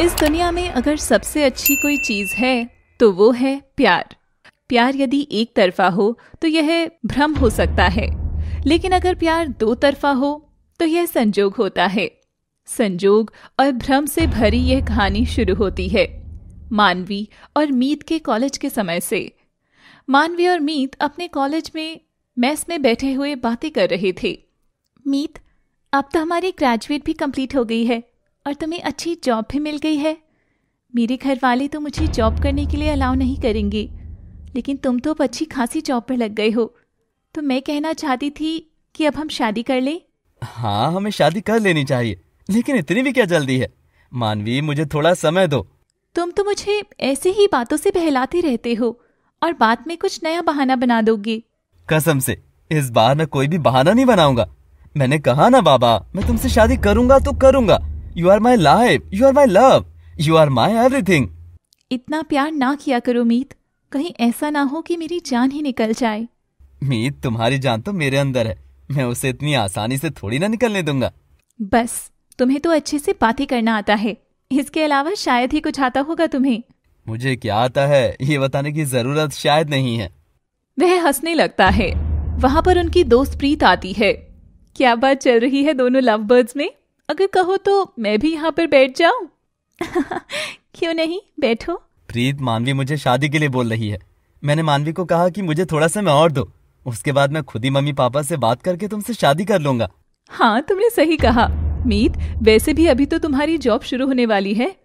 इस दुनिया में अगर सबसे अच्छी कोई चीज़ है तो वो है प्यार। प्यार यदि एक तरफा हो तो यह भ्रम हो सकता है। लेकिन अगर प्यार दो तरफा हो तो यह संजोग होता है। संजोग और भ्रम से भरी यह कहानी शुरू होती है, मानवी और मीत के कॉलेज के समय से। मानवी और मीत अपने कॉलेज में मेस में बैठे हुए बातें कर रहे थे। मीत, अब तो हमारी ग्रेजुएट भी कंप्लीट हो गई है। और तुम्हें अच्छी जॉब भी मिल गई है। मेरे घर वाले तो मुझे जॉब करने के लिए अलाउ नहीं करेंगे। लेकिन तुम तो अब अच्छी खासी जॉब पर लग गए हो। तो मैं कहना चाहती थी कि अब हम शादी कर लें? हाँ हमें शादी कर लेनी चाहिए। लेकिन इतनी भी क्या जल्दी है? मानवी मुझे थोड़ा समय दो। तुम तो मुझे ऐसे ही बातों से बहलाते रहते हो और बाद में कुछ नया बहाना बना दोगे। कसम से इस बार मैं कोई भी बहाना नहीं बनाऊँगा। मैंने कहा ना बाबा मैं तुमसे शादी करूँगा तो करूँगा। You are my life you are my love you are my everything इतना प्यार ना किया करो मीत। कहीं ऐसा ना हो कि मेरी जान ही निकल जाए। मीत तुम्हारी जान तो मेरे अंदर है। मैं उसे इतनी आसानी से थोड़ी ना निकलने दूँगा। बस तुम्हें तो अच्छे से बातें करना आता है। इसके अलावा शायद ही कुछ आता होगा तुम्हें। मुझे क्या आता है ये बताने की ज़रूरत शायद नहीं है। वह हंसने लगता है। वहाँ पर उनकी दोस्त प्रीत आती है। क्या बात चल रही है दोनों लव बर्ड्स में? अगर कहो तो मैं भी यहाँ पर बैठ जाऊँ? क्यों नहीं? बैठो। प्रीत मानवी मुझे शादी के लिए बोल रही है। मैंने मानवी को कहा कि मुझे थोड़ा समय और दो। उसके बाद मैं खुद ही मम्मी पापा से बात करके तुमसे शादी कर लूँगा। हाँ तुमने सही कहा। मीत वैसे भी अभी तो तुम्हारी जॉब शुरू होने वाली है।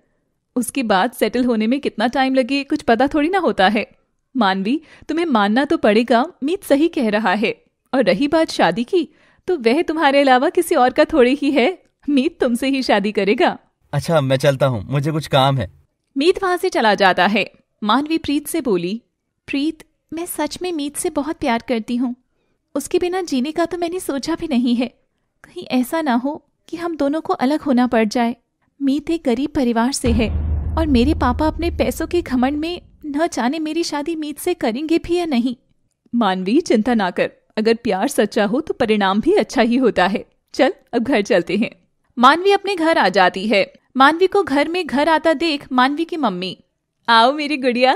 उसके बाद सेटल होने में कितना टाइम लगे कुछ पता थोड़ी ना होता है। मानवी तुम्हें मानना तो पड़ेगा मीत सही कह रहा है। और रही बात शादी की तो वह तुम्हारे अलावा किसी और का थोड़ी ही है। मीत तुमसे ही शादी करेगा। अच्छा मैं चलता हूँ। मुझे कुछ काम है। मीत वहाँ से चला जाता है। मानवी प्रीत से बोली प्रीत मैं सच में मीत से बहुत प्यार करती हूँ। उसके बिना जीने का तो मैंने सोचा भी नहीं है। कहीं ऐसा ना हो कि हम दोनों को अलग होना पड़ जाए। मीत एक गरीब परिवार से है और मेरे पापा अपने पैसों के घमंड में न जाने मेरी शादी मीत से करेंगे भी या नहीं। मानवी चिंता ना कर। अगर प्यार सच्चा हो तो परिणाम भी अच्छा ही होता है। चल अब घर चलते हैं। मानवी अपने घर आ जाती है। मानवी को घर में घर आता देख मानवी की मम्मी, आओ मेरी गुड़िया,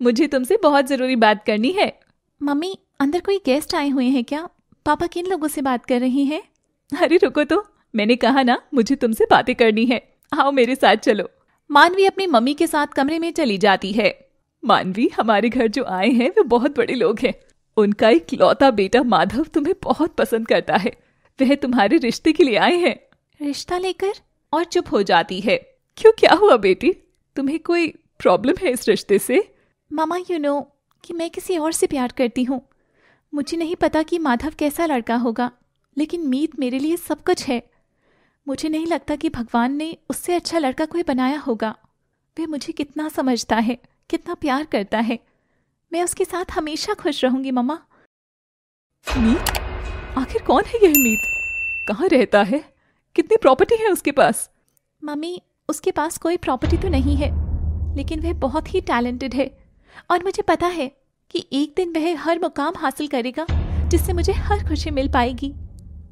मुझे तुमसे बहुत ज़रूरी बात करनी है। मम्मी, अंदर कोई गेस्ट आए हुए हैं क्या? पापा किन लोगों से बात कर रही हैं? अरे रुको तो मैंने कहा ना, मुझे तुमसे बातें करनी है। आओ मेरे साथ चलो। मानवी अपनी मम्मी के साथ कमरे में चली जाती है। मानवी, हमारे घर जो आए हैं, वे बहुत बड़े लोग हैं। उनका एक लौता बेटा माधव तुम्हें बहुत पसंद करता है। वह तुम्हारे रिश्ते के लिए आए हैं। रिश्ता लेकर? और चुप हो जाती है। क्यों क्या हुआ बेटी? तुम्हें कोई प्रॉब्लम है इस रिश्ते से? मामा यू you नो know, कि मैं किसी और से प्यार करती हूँ। मुझे नहीं पता कि माधव कैसा लड़का होगा लेकिन मीत मेरे लिए सब कुछ है। मुझे नहीं लगता कि भगवान ने उससे अच्छा लड़का कोई बनाया होगा। वह मुझे कितना समझता है कितना प्यार करता है। मैं उसके साथ हमेशा खुश रहूँगी मम्मा मीत? आखिर कौन है यह मीत? कहाँ रहता है? कितनी प्रॉपर्टी है उसके पास? मम्मी उसके पास कोई प्रॉपर्टी तो नहीं है लेकिन वह बहुत ही टैलेंटेड है। और मुझे पता है कि एक दिन वह हर मुकाम हासिल करेगा जिससे मुझे हर खुशी मिल पाएगी।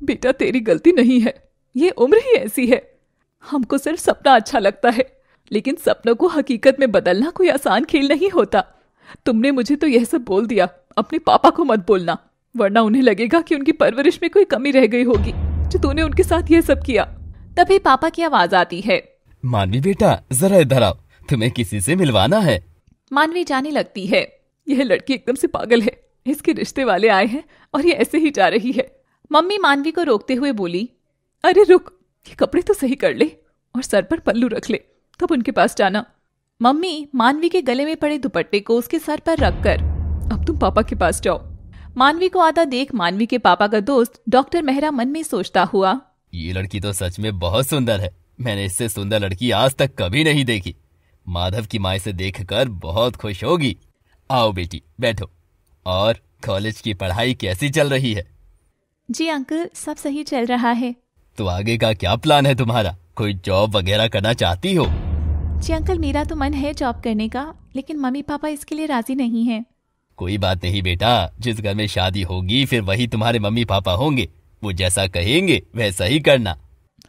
बेटा तेरी गलती नहीं है। ये उम्र ही ऐसी है। हमको सिर्फ़ सपना अच्छा लगता है लेकिन सपनों को हकीकत में बदलना कोई आसान खेल नहीं होता। तुमने मुझे तो यह सब बोल दिया अपने पापा को मत बोलना वरना उन्हें लगेगा कि उनकी परवरिश में कोई कमी रह गई होगी। जो तूने उनके साथ यह सब किया। तभी पापा की आवाज़ आती है। मानवी बेटा जरा इधर आओ। तुम्हें किसी से मिलवाना है। मानवी जाने लगती है। यह लड़की एकदम से पागल है। इसके रिश्ते वाले आए हैं और ये ऐसे ही जा रही है। मम्मी मानवी को रोकते हुए बोली अरे रुक ये कपड़े तो सही कर ले और सर पर पल्लू रख ले। तब उनके पास जाना। मम्मी मानवी के गले में पड़े दुपट्टे को उसके सर पर रखकर अब तुम पापा के पास जाओ। मानवी को आता देख मानवी के पापा का दोस्त डॉक्टर मेहरा मन में सोचता हुआ ये लड़की तो सच में बहुत सुंदर है। मैंने इससे सुंदर लड़की आज तक कभी नहीं देखी। माधव की माँ से देखकर बहुत खुश होगी। आओ बेटी बैठो। और कॉलेज की पढ़ाई कैसी चल रही है? जी अंकल सब सही चल रहा है। तो आगे का क्या प्लान है तुम्हारा? कोई जॉब वगैरह करना चाहती हो? जी अंकल मेरा तो मन है जॉब करने का लेकिन मम्मी पापा इसके लिए राज़ी नहीं है। कोई बात नहीं बेटा जिस घर में शादी होगी फिर वही तुम्हारे मम्मी पापा होंगे। वो जैसा कहेंगे वैसा ही करना।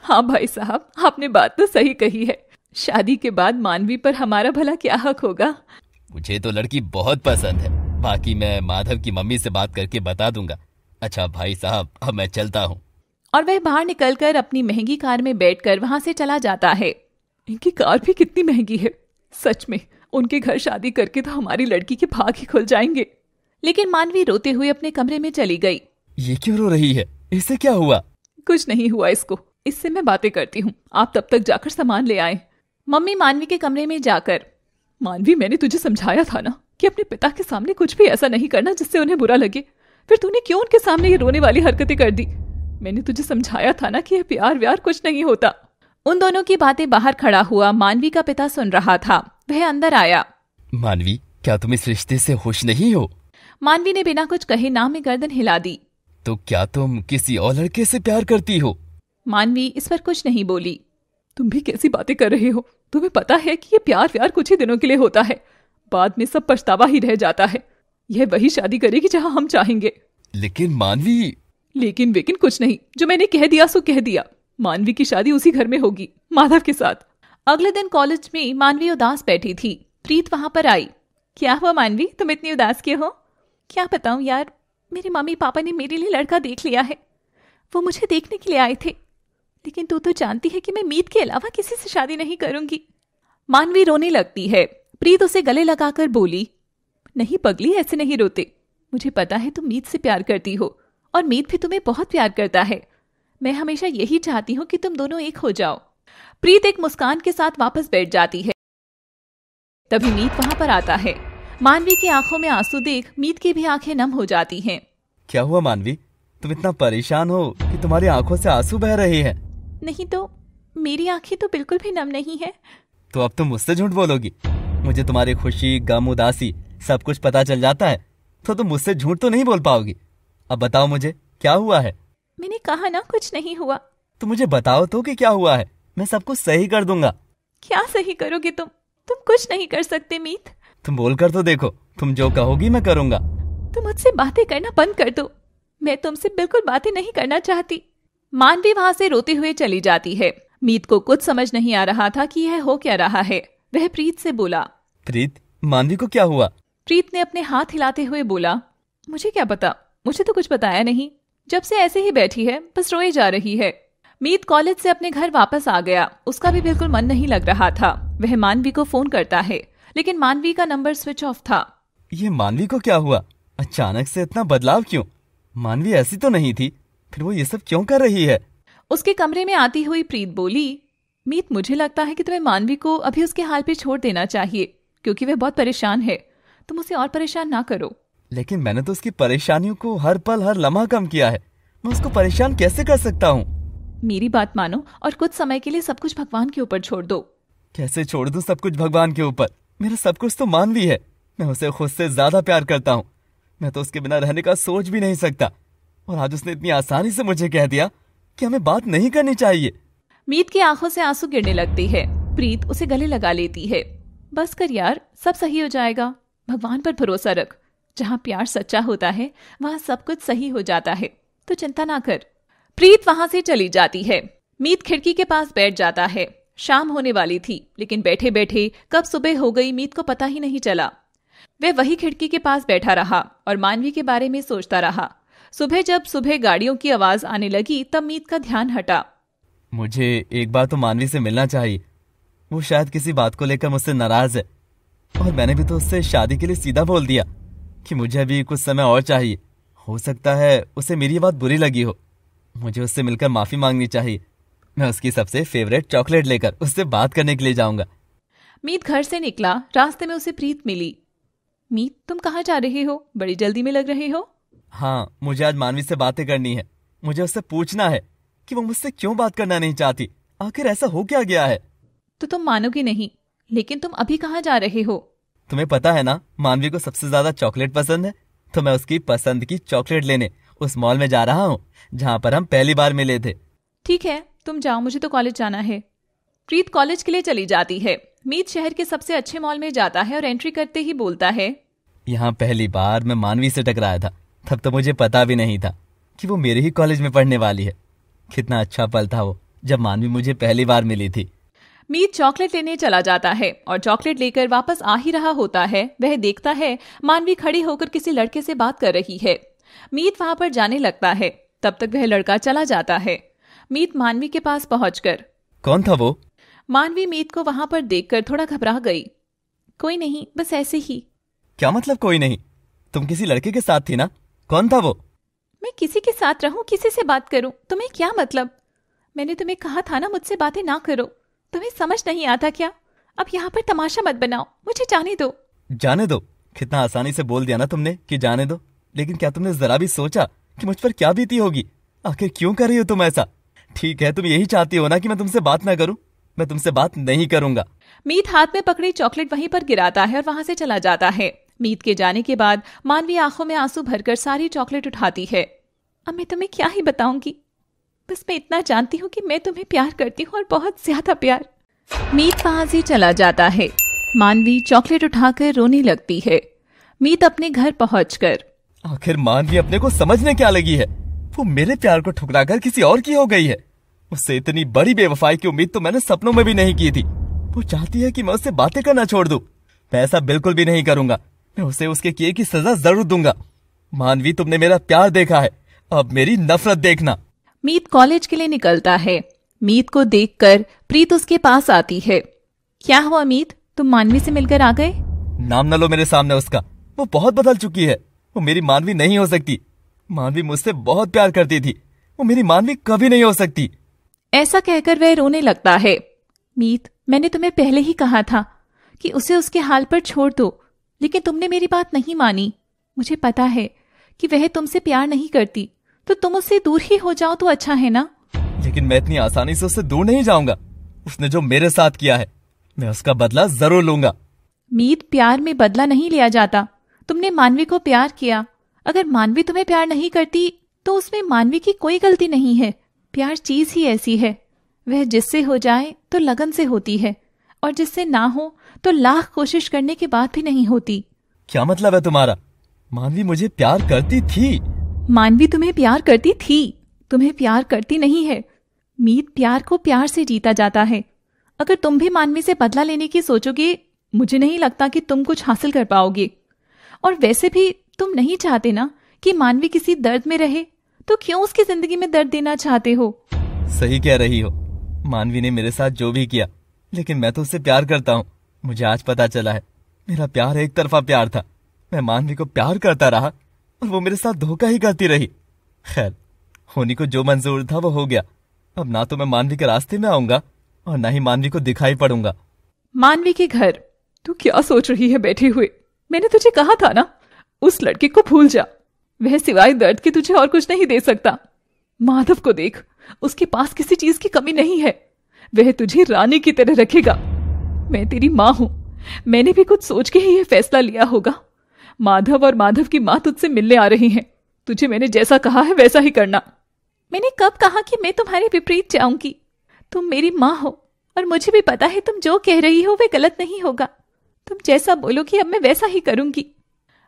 हाँ भाई साहब आपने बात तो सही कही है। शादी के बाद मानवी पर हमारा भला क्या हक होगा? मुझे तो लड़की बहुत पसंद है। बाकी मैं माधव की मम्मी से बात करके बता दूँगा। अच्छा भाई साहब अब मैं चलता हूँ। और वह बाहर निकलकर अपनी महँगी कार में बैठकर वहाँ से चला जाता है। इनकी कार भी कितनी महँगी है सच में। उनके घर शादी करके तो हमारी लड़की के भाग ही खुल जाएँगे। लेकिन मानवी रोते हुए अपने कमरे में चली गई। ये क्यों रो रही है? इससे क्या हुआ? कुछ नहीं हुआ इसको। इससे मैं बातें करती हूँ। आप तब तक जाकर सामान ले आए। मम्मी मानवी के कमरे में जाकर मानवी मैंने तुझे समझाया था ना कि अपने पिता के सामने कुछ भी ऐसा नहीं करना जिससे उन्हें बुरा लगे। फिर तूने क्यों उनके सामने ये रोने वाली हरकतें कर दी? मैंने तुझे समझाया था ना कि यह प्यार व्यार कुछ नहीं होता। उन दोनों की बातें बाहर खड़ा हुआ मानवी का पिता सुन रहा था। वह अंदर आया। मानवी क्या तुम इस रिश्ते से खुश नहीं हो? मानवी ने बिना कुछ कहे नाम में गर्दन हिला दी। तो क्या तुम किसी और लड़के से प्यार करती हो? मानवी इस पर कुछ नहीं बोली। तुम भी कैसी बातें कर रहे हो? तुम्हें पता है कि ये प्यार व्यार कुछ ही दिनों के लिए होता है। बाद में सब पछतावा ही रह जाता है। यह वही शादी करेगी जहाँ हम चाहेंगे। लेकिन मानवी लेकिन वेकिन कुछ नहीं। जो मैंने कह दिया सो कह दिया। मानवी की शादी उसी घर में होगी, माधव के साथ। अगले दिन कॉलेज में मानवी उदास बैठी थी। प्रीत वहाँ पर आई। क्या हुआ मानवी? तुम इतनी उदास क्यों हो? क्या बताऊँ यार, मेरे मम्मी पापा ने मेरे लिए लड़का देख लिया है। वो मुझे देखने के लिए आए थे। लेकिन तू तो जानती है कि मैं मीत के अलावा किसी से शादी नहीं करूँगी। मानवी रोने लगती है। प्रीत उसे गले लगाकर बोली, नहीं पगली, ऐसे नहीं रोते। मुझे पता है तुम मीत से प्यार करती हो, और मीत भी तुम्हें बहुत प्यार करता है। मैं हमेशा यही चाहती हूँ कि तुम दोनों एक हो जाओ। प्रीत एक मुस्कान के साथ वापस बैठ जाती है। तभी मीत वहाँ पर आता है। मानवी की आँखों में आँसू देख मीत की भी आँखें नम हो जाती हैं। क्या हुआ मानवी? तुम इतना परेशान हो कि तुम्हारी आँखों से आँसू बह रहे हैं। नहीं तो मेरी आँखें तो बिल्कुल भी नम नहीं है। तो अब तुम मुझसे झूठ बोलोगी। मुझे तुम्हारी खुशी गम उदासी सब कुछ पता चल जाता है। तो तुम मुझसे झूठ तो नहीं बोल पाओगी। अब बताओ मुझे क्या हुआ है? मैंने कहा ना कुछ नहीं हुआ। तो मुझे बताओ तो कि क्या हुआ है। मैं सब कुछ सही कर दूँगा। क्या सही करोगे तुम? तुम कुछ नहीं कर सकते मीत। तुम बोल कर तो देखो तुम जो कहोगी मैं करूँगा। तुम मुझसे बातें करना बंद कर दो। मैं तुमसे बिल्कुल बातें नहीं करना चाहती। मानवी वहाँ से रोते हुए चली जाती है। मीत को कुछ समझ नहीं आ रहा था कि यह हो क्या रहा है। वह प्रीत से बोला प्रीत मानवी को क्या हुआ? प्रीत ने अपने हाथ हिलाते हुए बोला मुझे क्या पता? मुझे तो कुछ बताया नहीं। जब से ऐसे ही बैठी है बस रोए जा रही है। मीत कॉलेज से अपने घर वापस आ गया। उसका भी बिल्कुल मन नहीं लग रहा था। वह मानवी को फ़ोन करता है लेकिन मानवी का नंबर स्विच ऑफ़ था। ये मानवी को क्या हुआ? अचानक से इतना बदलाव क्यों? मानवी ऐसी तो नहीं थी फिर वो ये सब क्यों कर रही है? उसके कमरे में आती हुई प्रीत बोली मीत मुझे लगता है कि तुम्हें मानवी को अभी उसके हाल पे छोड़ देना चाहिए क्योंकि वह बहुत परेशान है। तुम उसे और परेशान ना करो। लेकिन मैंने तो उसकी परेशानियों को हर पल हर लम्हा कम किया है। मैं उसको परेशान कैसे कर सकता हूँ? मेरी बात मानो और कुछ समय के लिए सब कुछ भगवान के ऊपर छोड़ दो। कैसे छोड़ दू सब कुछ भगवान के ऊपर? मेरा सब कुछ तो मानवी है। मैं उसे खुद से ज़्यादा प्यार करता हूँ। मैं तो उसके बिना रहने का सोच भी नहीं सकता। और आज उसने इतनी आसानी से मुझे कह दिया कि हमें बात नहीं करनी चाहिए? मीत की आँखों से आँसू गिरने लगती है। प्रीत उसे गले लगा लेती है। बस कर यार सब सही हो जाएगा। भगवान पर भरोसा रख। जहाँ प्यार सच्चा होता है, वहाँ सब कुछ सही हो जाता है। तो चिंता ना कर। प्रीत वहाँ से चली जाती है। मीत खिड़की के पास बैठ जाता है। शाम होने वाली थी, लेकिन बैठे बैठे कब सुबह हो गई मीत को पता ही नहीं चला। वह वही खिड़की के पास बैठा रहा और मानवी के बारे में सोचता रहा। सुबह जब सुबह गाड़ियों की आवाज़ आने लगी, तब मीत का ध्यान हटा। मुझे एक बार तो मानवी से मिलना चाहिए। वो शायद किसी बात को लेकर मुझसे नाराज़ है। और मैंने भी तो उससे शादी के लिए सीधा बोल दिया। कि मुझे अभी कुछ समय और चाहिए। हो सकता है उसे मेरी बात बुरी लगी हो। मुझे उससे मिलकर माफ़ी मांगनी चाहिए। मैं उसकी सबसे फेवरेट चॉकलेट लेकर उससे बात करने के लिए जाऊँगा। मीत घर से निकला रास्ते में उसे प्रीत मिली। मीत तुम कहाँ जा रहे हो? बड़ी जल्दी में लग रहे हो? हाँ मुझे आज मानवी से बातें करनी है। मुझे उससे पूछना है कि वो मुझसे क्यों बात करना नहीं चाहती? आखिर ऐसा हो क्या गया है? तो तुम मानोगे नहीं लेकिन तुम अभी कहाँ जा रहे हो? तुम्हें पता है ना मानवी को सबसे ज़्यादा चॉकलेट पसंद है तो मैं उसकी पसंद की चॉकलेट लेने उस मॉल में जा रहा हूँ जहाँ पर हम पहली बार मिले थे। ठीक है तुम जाओ मुझे तो कॉलेज जाना है। प्रीत कॉलेज के लिए चली जाती है। मीत शहर के सबसे अच्छे मॉल में जाता है और एंट्री करते ही बोलता है। यहाँ पहली बार मैं मानवी से टकराया था तब तो मुझे पता भी नहीं था कि वो मेरे ही कॉलेज में पढ़ने वाली है। कितना अच्छा पल था वो जब मानवी मुझे पहली बार मिली थी। मीत चॉकलेट लेने चला जाता है और चॉकलेट लेकर वापस आ ही रहा होता है। वह देखता है मानवी खड़ी होकर किसी लड़के से बात कर रही है। मीत वहाँ पर जाने लगता है। तब तक वह लड़का चला जाता है। मीत मानवी के पास पहुंचकर। कौन था वो? मानवी मीत को वहाँ पर देखकर थोड़ा घबरा गई। कोई नहीं बस ऐसे ही। क्या मतलब कोई नहीं? तुम किसी लड़के के साथ थी ना? कौन था वो? मैं किसी के साथ रहूँ किसी से बात करूँ? तुम्हें क्या मतलब? मैंने तुम्हें कहा था ना मुझसे बातें ना करो। तुम्हें समझ नहीं आता क्या? अब यहाँ पर तमाशा मत बनाओ। मुझे जाने दो। जाने दो। कितना आसानी से बोल दिया ना तुमने कि जाने दो। लेकिन क्या तुमने जरा भी सोचा कि मुझ पर क्या बीती होगी? आखिर क्यों कर रही हो तुम ऐसा? ठीक है तुम यही चाहती हो ना कि मैं तुमसे बात ना करूँ? मैं तुमसे बात नहीं करूँगा। मीत हाथ में पकड़ी चॉकलेट वहीं पर गिराता है और वहाँ से चला जाता है। मीत के जाने के बाद मानवी आँखों में आँसू भरकर सारी चॉकलेट उठाती है। अब मैं तुम्हें क्या ही बताऊँगी? बस मैं इतना जानती हूँ कि मैं तुम्हें प्यार करती हूँ और बहुत ज़्यादा प्यार। मीत वहाँ से चला जाता है। मानवी चॉकलेट उठाकर रोने लगती है। मीत अपने घर पहुंचकर। आखिर मानवी अपने को समझने क्या लगी है? वो मेरे प्यार को ठुकरा कर किसी और की हो गई है। उससे इतनी बड़ी बेवफाई की उम्मीद तो मैंने सपनों में भी नहीं की थी। वो चाहती है कि मैं उससे बातें करना छोड़ दूँ। ऐसा बिल्कुल भी नहीं करूँगा। मैं उसे उसके किए की सजा ज़रूर दूँगा। मानवी, तुमने मेरा प्यार देखा है। अब मेरी नफरत देखना। मीत कॉलेज के लिए निकलता है। मीत को देखकर प्रीत उसके पास आती है। क्या हुआ मीत? तुम मानवी से मिलकर आ गए? नाम न लो मेरे सामने उसका। वो बहुत बदल चुकी है। वो मेरी मानवी नहीं हो सकती। मानवी मुझसे बहुत प्यार करती थी। वो मेरी मानवी कभी नहीं हो सकती। ऐसा कहकर वह रोने लगता है। मीत मैंने तुम्हें पहले ही कहा था कि उसे उसके हाल पर छोड़ दो लेकिन तुमने मेरी बात नहीं मानी। मुझे पता है कि वह तुमसे प्यार नहीं करती। तो तुम उससे दूर ही हो जाओ तो अच्छा है ना? लेकिन मैं इतनी आसानी से उससे दूर नहीं जाऊँगा। उसने जो मेरे साथ किया है मैं उसका बदला ज़रूर लूँगा। मीत प्यार में बदला नहीं लिया जाता। तुमने मानवी को प्यार किया। अगर मानवी तुम्हें प्यार नहीं करती तो उसमें मानवी की कोई गलती नहीं है। प्यार चीज़ ही ऐसी है। वह जिससे हो जाए तो लगन से होती है। और जिससे ना हो तो लाख कोशिश करने के बाद भी नहीं होती। क्या मतलब है तुम्हारा? मानवी मुझे प्यार करती थी। मानवी तुम्हें प्यार करती थी। तुम्हें प्यार करती नहीं है। मीत प्यार को प्यार से जीता जाता है। अगर तुम भी मानवी से बदला लेने की सोचोगे, मुझे नहीं लगता कि तुम कुछ हासिल कर पाओगे। और वैसे भी तुम नहीं चाहते ना कि मानवी किसी दर्द में रहे तो क्यों उसकी ज़िंदगी में दर्द देना चाहते हो? सही कह रही हो। मानवी ने मेरे साथ जो भी किया, लेकिन मैं तो उससे प्यार करता हूँ। मुझे आज पता चला है, मेरा प्यार एक तरफा प्यार था। मैं मानवी को प्यार करता रहा वो मेरे साथ धोखा ही करती रही। खैर, होनी को जो मंजूर था वो हो गया। अब ना तो मैं मानवी के रास्ते में आऊँगा और ना ही मानवी को दिखाई पड़ूँगा। मानवी के घर, तू क्या सोच रही है बैठे हुए? मैंने तुझे कहा था ना, उस लड़के को भूल जा। वह सिवाय दर्द के तुझे और कुछ नहीं दे सकता। माधव को देख, उसके पास किसी चीज़ की कमी नहीं है। वह तुझे रानी की तरह रखेगा। मैं तेरी माँ हूँ। मैंने भी कुछ सोच के ही यह फैसला लिया होगा। माधव और माधव की माँ तुझसे मिलने आ रही हैं। तुझे मैंने जैसा कहा है वैसा ही करना। मैंने कब कहा कि मैं तुम्हारे विपरीत जाऊँगी? तुम मेरी माँ हो और मुझे भी पता है तुम जो कह रही हो वे गलत नहीं होगा। तुम जैसा बोलोगी अब मैं वैसा ही करूँगी।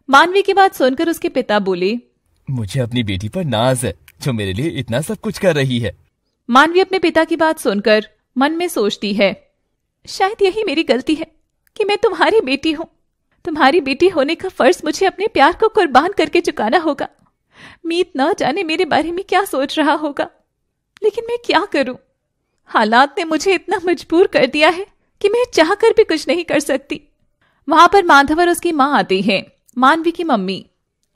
मानवी की बात सुनकर उसके पिता बोले मुझे अपनी बेटी पर नाज है जो मेरे लिए इतना सब कुछ कर रही है। मानवी अपने पिता की बात सुनकर मन में सोचती है शायद यही मेरी गलती है कि मैं तुम्हारी बेटी हूँ। तुम्हारी बेटी होने का फ़र्ज़ मुझे अपने प्यार को कुर्बान करके चुकाना होगा। मीत न जाने मेरे बारे में क्या सोच रहा होगा। लेकिन मैं क्या करूँ? हालात ने मुझे इतना मजबूर कर दिया है कि मैं चाहकर भी कुछ नहीं कर सकती। वहाँ पर माधव और उसकी माँ आती है, मानवी की मम्मी।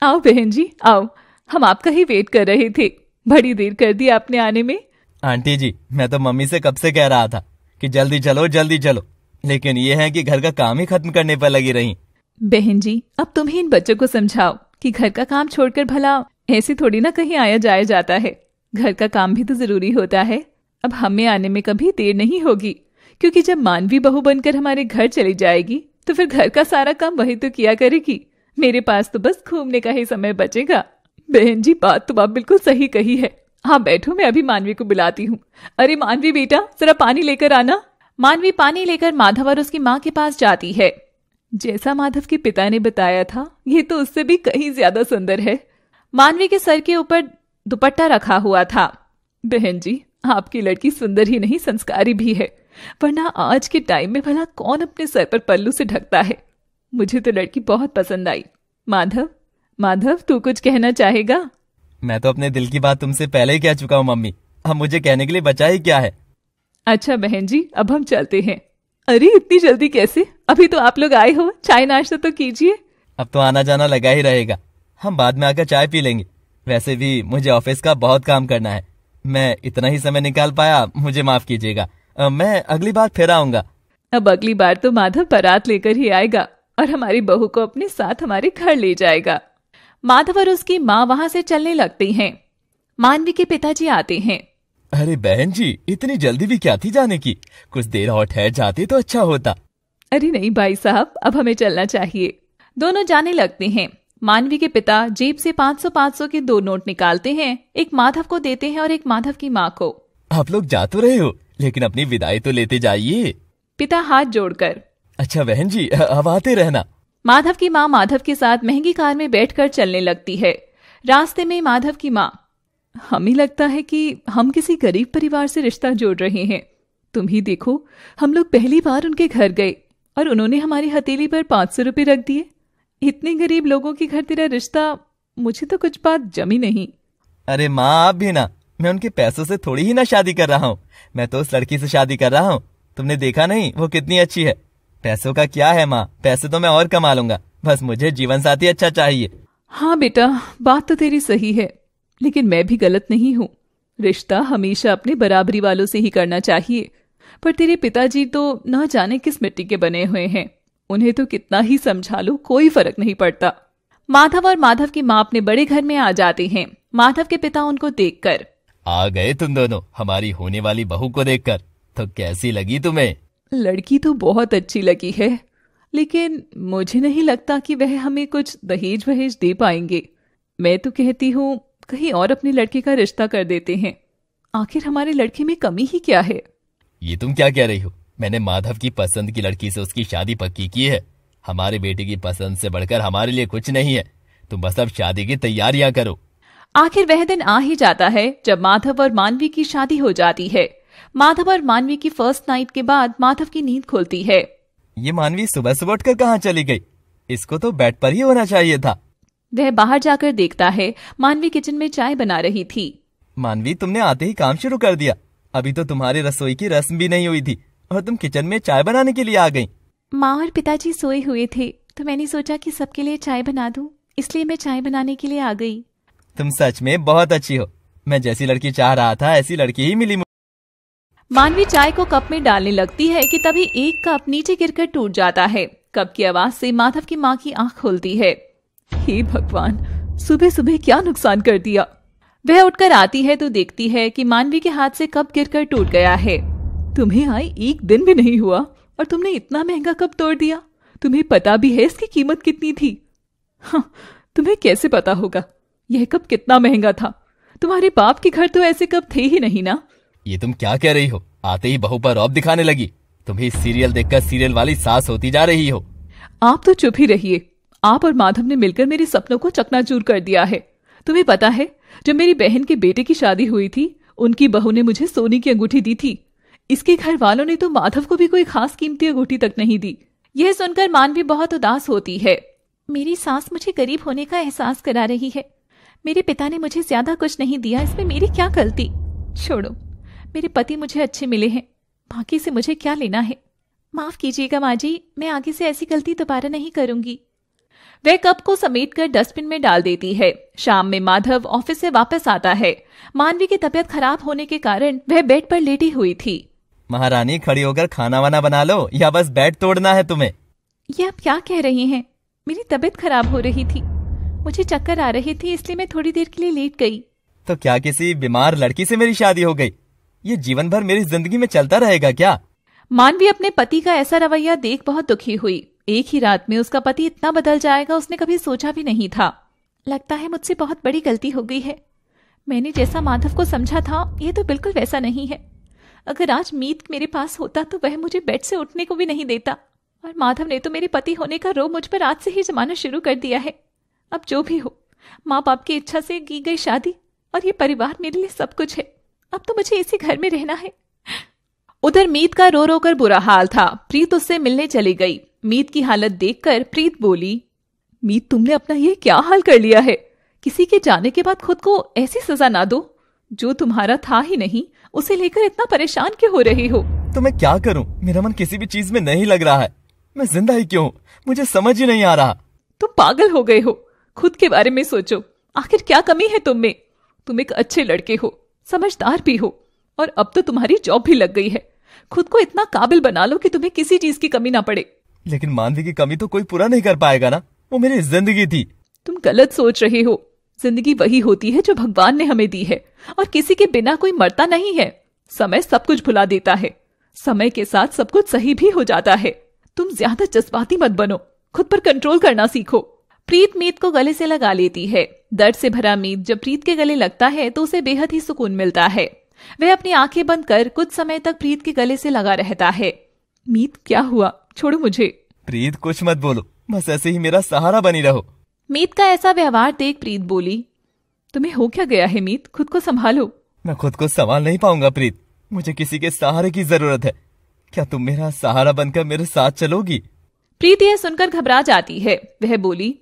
आओ बहन जी, आओ। हम आपका ही वेट कर रहे थे। बड़ी देर कर दी आपने आने में। आंटी जी, मैं तो मम्मी से कब से कह रहा था कि जल्दी चलो जल्दी चलो। लेकिन ये है कि घर का काम ही खत्म करने पर लगी रही। बहन जी, अब तुम ही इन बच्चों को समझाओ कि घर का काम छोड़कर भला ऐसी थोड़ी ना कहीं आया जाया जाता है। घर का काम भी तो ज़रूरी होता है। अब हमें आने में कभी देर नहीं होगी, क्योंकि जब मानवी बहू बनकर हमारे घर चली जाएगी तो फिर घर का सारा काम वही तो किया करेगी। मेरे पास तो बस घूमने का ही समय बचेगा। बहन जी, बात तो आप बिल्कुल सही कही है। हाँ बैठो, मैं अभी मानवी को बुलाती हूँ। अरे मानवी बेटा, जरा पानी लेकर आना। मानवी पानी लेकर माधव और उसकी माँ के पास जाती है। जैसा माधव के पिता ने बताया था ये तो उससे भी कहीं ज़्यादा सुंदर है। मानवी के सर के ऊपर दुपट्टा रखा हुआ था। बहन जी आपकी लड़की सुंदर ही नहीं संस्कारी भी है। वरना आज के टाइम में भला कौन अपने सर पर पल्लू से ढकता है? मुझे तो लड़की बहुत पसंद आई। माधव माधव तू कुछ कहना चाहेगा? मैं तो अपने दिल की बात तुमसे पहले ही कह चुका हूँ मम्मी। अब मुझे कहने के लिए बचा ही क्या है? अच्छा बहन जी अब हम चलते हैं। अरे इतनी जल्दी कैसे? अभी तो आप लोग आए हो चाय नाश्ता तो कीजिए। अब तो आना जाना लगा ही रहेगा। हम बाद में आकर चाय पी लेंगे। वैसे भी मुझे ऑफ़िस का बहुत काम करना है। मैं इतना ही समय निकाल पाया मुझे माफ़ कीजिएगा। मैं अगली बार फिर आऊँगा। अब अगली बार तो माधव बारात लेकर ही आएगा और हमारी बहू को अपने साथ हमारे घर ले जाएगा। माधव और उसकी माँ वहाँ से चलने लगती हैं। मानवी के पिताजी आते हैं। अरे बहन जी इतनी जल्दी भी क्या थी जाने की? कुछ देर और ठहर जाते तो अच्छा होता। अरे नहीं भाई साहब अब हमें चलना चाहिए। दोनों जाने लगते हैं। मानवी के पिता जेब से 500-500 के दो नोट निकालते हैं एक माधव को देते हैं और एक माधव की माँ को। आप लोग जा तो रहे हो लेकिन अपनी विदाई तो लेते जाइए। पिता हाथ जोड़कर। अच्छा बहन जी अब आते रहना। माधव की माँ माधव के साथ महँगी कार में बैठकर चलने लगती है। रास्ते में माधव की माँ। हमें लगता है कि हम किसी गरीब परिवार से रिश्ता जोड़ रहे हैं। तुम ही देखो हम लोग पहली बार उनके घर गए और उन्होंने हमारी हथेली पर पाँच सौ रुपये रख दिए। इतने गरीब लोगों के घर तेरा रिश्ता मुझे तो कुछ बात जमी नहीं। अरे माँ आप भी ना मैं उनके पैसों से थोड़ी ही ना शादी कर रहा हूँ। मैं तो उस लड़की से शादी कर रहा हूँ। तुमने देखा नहीं वो कितनी अच्छी है। पैसों का क्या है माँ पैसे तो मैं और कमा लूँगा। बस मुझे जीवन साथी अच्छा चाहिए। हाँ बेटा बात तो तेरी सही है। लेकिन मैं भी गलत नहीं हूँ। रिश्ता हमेशा अपने बराबरी वालों से ही करना चाहिए। पर तेरे पिताजी तो न जाने किस मिट्टी के बने हुए हैं। उन्हें तो कितना ही समझा लो कोई फ़र्क नहीं पड़ता। माधव और माधव की माँ अपने बड़े घर में आ जाते हैं। माधव के पिता उनको देखकर। आ गए तुम दोनों हमारी होने वाली बहू को देखकर। तो कैसी लगी तुम्हें? लड़की तो बहुत अच्छी लगी है। लेकिन मुझे नहीं लगता कि वह हमें कुछ दहेज वहेज दे पाएँगे। मैं तो कहती हूँ कहीं और अपनी लड़की का रिश्ता कर देते हैं। आखिर हमारे लड़के में कमी ही क्या है? ये तुम क्या कह रही हो? मैंने माधव की पसंद की लड़की से उसकी शादी पक्की की है। हमारे बेटे की पसंद से बढ़कर हमारे लिए कुछ नहीं है। तुम बस अब शादी की तैयारियाँ करो। आखिर वह दिन आ ही जाता है जब माधव और मानवी की शादी हो जाती है। माधव और मानवी की फ़र्स्ट नाइट के बाद माधव की नींद खुलती है। ये मानवी सुबह सुबह उठकर कहाँ चली गई? इसको तो बेड पर ही होना चाहिए था। वह बाहर जाकर देखता है मानवी किचन में चाय बना रही थी। मानवी तुमने आते ही काम शुरू कर दिया। अभी तो तुम्हारी रसोई की रस्म भी नहीं हुई थी और तुम किचन में चाय बनाने के लिए आ गई। माँ और पिताजी सोए हुए थे तो मैंने सोचा कि सबके लिए चाय बना दूँ इसलिए मैं चाय बनाने के लिए आ गई। तुम सच में बहुत अच्छी हो। मैं जैसी लड़की चाह रहा था ऐसी लड़की ही मिली मानवी चाय को कप में डालने लगती है कि तभी एक कप नीचे गिरकर टूट जाता है। कप की आवाज़ से माधव की माँ की आँख खुलती है। हे भगवान सुबह सुबह क्या नुकसान कर दिया? वह उठकर आती है तो देखती है कि मानवी के हाथ से कप गिरकर टूट गया है। तुम्हें आई एक दिन भी नहीं हुआ और तुमने इतना महँगा कप तोड़ दिया। तुम्हें पता भी है इसकी कीमत कितनी थी। हाँ, तुम्हें कैसे पता होगा? यह कप कितना महँगा था। तुम्हारे बाप के घर तो ऐसे कप थे ही नहीं ना? ये तुम क्या कह रही हो? आते ही बहू पर रौब दिखाने लगी। तुम्हें सीरियल देखकर सीरियल वाली सास होती जा रही हो। आप तो चुप ही रहिए। आप और माधव ने मिलकर मेरे सपनों को चकनाचूर कर दिया है। तुम्हें पता है जब मेरी बहन के बेटे की शादी हुई थी उनकी बहू ने मुझे सोने की अंगूठी दी थी। इसके घर वालों ने तो माधव को भी कोई खास कीमती अंगूठी तक नहीं दी। यह सुनकर मान भी बहुत उदास होती है। मेरी सास मुझे गरीब होने का एहसास करा रही है। मेरे पिता ने मुझे ज़्यादा कुछ नहीं दिया इसमें मेरी क्या गलती? छोड़ो। मेरे पति मुझे अच्छे मिले हैं। बाकी से मुझे क्या लेना है? माफ़ कीजिएगा माँ जी मैं आगे से ऐसी गलती दोबारा नहीं करूँगी। वह कप को समेटकर डस्टबिन में डाल देती है। शाम में माधव ऑफ़िस से वापस आता है। मानवी की तबीयत खराब होने के कारण वह बेड पर लेटी हुई थी। महारानी खड़ी होकर खाना वाना बना लो या बस बेड तोड़ना है तुम्हें? ये आप क्या कह रही हैं? मेरी तबीयत खराब हो रही थी। मुझे चक्कर आ रही थी इसलिए मैं थोड़ी देर के लिए लेट गई। तो क्या किसी बीमार लड़की से मेरी शादी हो गई? ये जीवन भर मेरी ज़िंदगी में चलता रहेगा क्या? मानवी अपने पति का ऐसा रवैया देख बहुत दुखी हुई। एक ही रात में उसका पति इतना बदल जाएगा, उसने कभी सोचा भी नहीं था। लगता है मुझसे बहुत बड़ी गलती हो गई है। मैंने जैसा माधव को समझा था, ये तो बिल्कुल वैसा नहीं है। अगर आज मीत मेरे पास होता तो वह मुझे बेड से उठने को भी नहीं देता। और माधव ने तो मेरे पति होने का रो मुझ पर आज से ही जमाना शुरू कर दिया है। अब जो भी हो माँ बाप की इच्छा से की गई शादी और ये परिवार मेरे लिए सब कुछ है। अब तो मुझे इसी घर में रहना है। उधर मीत का रो रो कर बुरा हाल था। प्रीत उससे मिलने चली गई। मीत की हालत देखकर प्रीत बोली मीत तुमने अपना ये क्या हाल कर लिया है? किसी के जाने के बाद खुद को ऐसी सजा ना दो। जो तुम्हारा था ही नहीं उसे लेकर इतना परेशान क्यों हो रही हो? तो मैं क्या करूँ? मेरा मन किसी भी चीज़ में नहीं लग रहा है। मैं ज़िंदा ही क्यों मुझे समझ ही नहीं आ रहा। तुम पागल हो गए हो। खुद के बारे में सोचो। आखिर क्या कमी है तुम में? तुम एक अच्छे लड़के हो समझदार भी हो और अब तो तुम्हारी जॉब भी लग गई है। खुद को इतना काबिल बना लो कि तुम्हें किसी चीज़ की कमी ना पड़े। लेकिन मानवी की कमी तो कोई पूरा नहीं कर पाएगा ना? वो मेरी ज़िंदगी थी। तुम गलत सोच रहे हो। ज़िंदगी वही होती है जो भगवान ने हमें दी है। और किसी के बिना कोई मरता नहीं है। समय सब कुछ भुला देता है। समय के साथ सब कुछ सही भी हो जाता है। तुम ज़्यादा जज्बाती मत बनो। खुद पर कंट्रोल करना सीखो। प्रीत मीत को गले से लगा लेती है। दर्द से भरा मीत जब प्रीत के गले लगता है तो उसे बेहद ही सुकून मिलता है। वह अपनी आँखें बंद कर कुछ समय तक प्रीत के गले से लगा रहता है। मीत, क्या हुआ? छोड़ो मुझे। प्रीत कुछ मत बोलो। बस ऐसे ही मेरा सहारा बनी रहो। मीत का ऐसा व्यवहार देख प्रीत बोली तुम्हें हो क्या गया है मीत? खुद को संभालो। मैं खुद को संभाल नहीं पाऊँगा प्रीत। मुझे किसी के सहारे की ज़रूरत है। क्या तुम मेरा सहारा बनकर मेरे साथ चलोगी? प्रीत यह सुनकर घबरा जाती है। वह बोली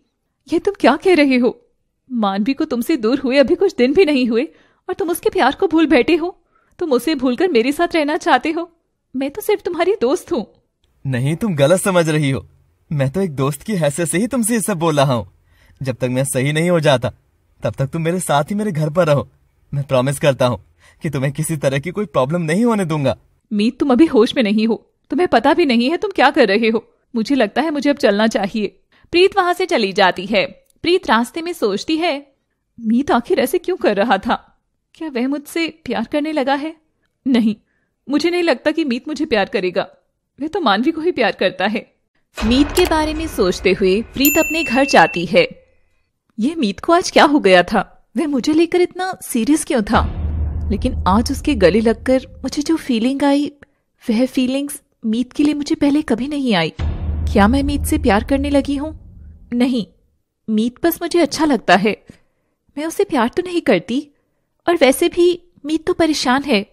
ये तुम क्या कह रहे हो? मानवी को तुमसे दूर हुए अभी कुछ दिन भी नहीं हुए और तुम उसके प्यार को भूल बैठे हो। तुम उसे भूलकर मेरे साथ रहना चाहते हो। मैं तो सिर्फ़ तुम्हारी दोस्त हूँ। नहीं, तुम गलत समझ रही हो। मैं तो एक दोस्त की हैसियत से ही तुमसे ये सब बोल रहा हूँ। जब तक मैं सही नहीं हो जाता, तब तक तुम मेरे साथ ही मेरे घर पर रहो। मैं प्रॉमिस करता हूँ कि तुम्हें किसी तरह की कोई प्रॉब्लम नहीं होने दूँगा। मीत, तुम अभी होश में नहीं हो। तुम्हें पता भी नहीं है तुम क्या कर रहे हो। मुझे लगता है मुझे अब चलना चाहिए। प्रीत वहाँ से चली जाती है। प्रीत रास्ते में सोचती है, मीत आखिर ऐसे क्यों कर रहा था? क्या वह मुझसे प्यार करने लगा है? नहीं, मुझे नहीं लगता कि मीत मुझे प्यार करेगा। वह तो मानवी को ही प्यार करता है। मीत के बारे में सोचते हुए प्रीत अपने घर जाती है। यह मीत को आज क्या हो गया था? वह मुझे लेकर इतना सीरियस क्यों था? लेकिन आज उसके गले लगकर मुझे जो फीलिंग आई, वह फीलिंग्स मीत के लिए मुझे पहले कभी नहीं आई। क्या मैं मीत से प्यार करने लगी हूँ? नहीं। मीत बस मुझे अच्छा लगता है। मैं उसे प्यार तो नहीं करती, और वैसे भी मीत तो परेशान है,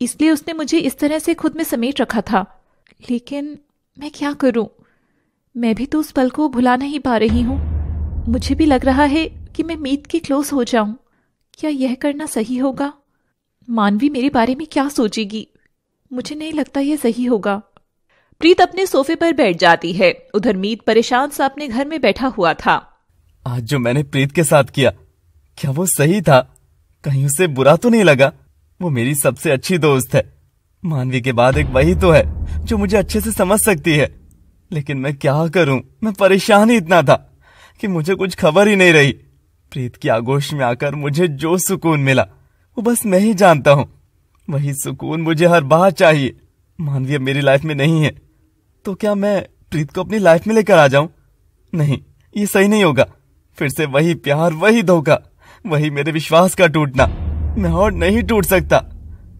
इसलिए उसने मुझे इस तरह से खुद में समेट रखा था। लेकिन मैं क्या करूँ? मैं भी तो उस पल को भुला नहीं पा रही हूँ। मुझे भी लग रहा है कि मैं मीत के क्लोज हो जाऊँ। क्या यह करना सही होगा? मानवी मेरे बारे में क्या सोचेगी? मुझे नहीं लगता यह सही होगा। प्रीत अपने सोफे पर बैठ जाती है। उधर मीत परेशान सा अपने घर में बैठा हुआ था। आज जो मैंने प्रीत के साथ किया, क्या वो सही था? कहीं उसे बुरा तो नहीं लगा? वो मेरी सबसे अच्छी दोस्त है। मानवी के बाद एक वही तो है, जो मुझे अच्छे से समझ सकती है। लेकिन मैं क्या करूँ? मैं परेशान ही इतना था कि मुझे कुछ खबर ही नहीं रही। प्रीत की आगोश में आकर मुझे जो सुकून मिला, वो बस मैं ही जानता हूँ। वही सुकून मुझे हर बार चाहिए। मानवी अब मेरी लाइफ में नहीं है। तो क्या मैं प्रीत को अपनी लाइफ में लेकर आ जाऊँ? नहीं, ये सही नहीं होगा। फिर से वही प्यार, वही धोखा, वही मेरे विश्वास का टूटना। मैं और नहीं टूट सकता।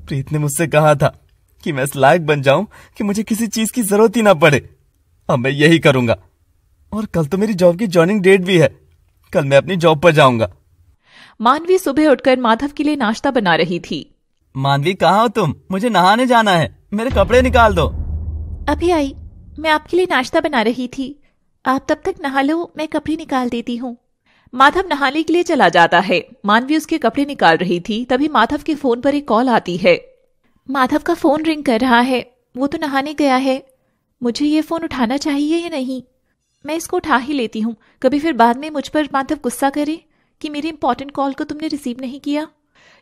प्रीत ने मुझसे कहा था कि मैं इस लायक बन जाऊँ कि मुझे किसी चीज़ की ज़रूरत ही ना पड़े। अब मैं यही करूँगा। और कल तो मेरी जॉब की ज्वाइनिंग डेट भी है। कल मैं अपनी जॉब पर जाऊँगा। मानवी सुबह उठकर माधव के लिए नाश्ता बना रही थी। मानवी कहा हो तुम? मुझे नहाने जाना है। मेरे कपड़े निकाल दो। अभी आई। मैं आपके लिए नाश्ता बना रही थी। आप तब तक नहा लो मैं कपड़े निकाल देती हूँ। माधव नहाने के लिए चला जाता है। मानवी उसके कपड़े निकाल रही थी तभी माधव के फ़ोन पर एक कॉल आती है। माधव का फ़ोन रिंग कर रहा है। वो तो नहाने गया है। मुझे ये फ़ोन उठाना चाहिए या नहीं? मैं इसको उठा ही लेती हूँ। कभी फिर बाद में मुझ पर माधव गुस्सा करे कि मेरी इंपॉर्टेंट कॉल को तुमने रिसीव नहीं किया?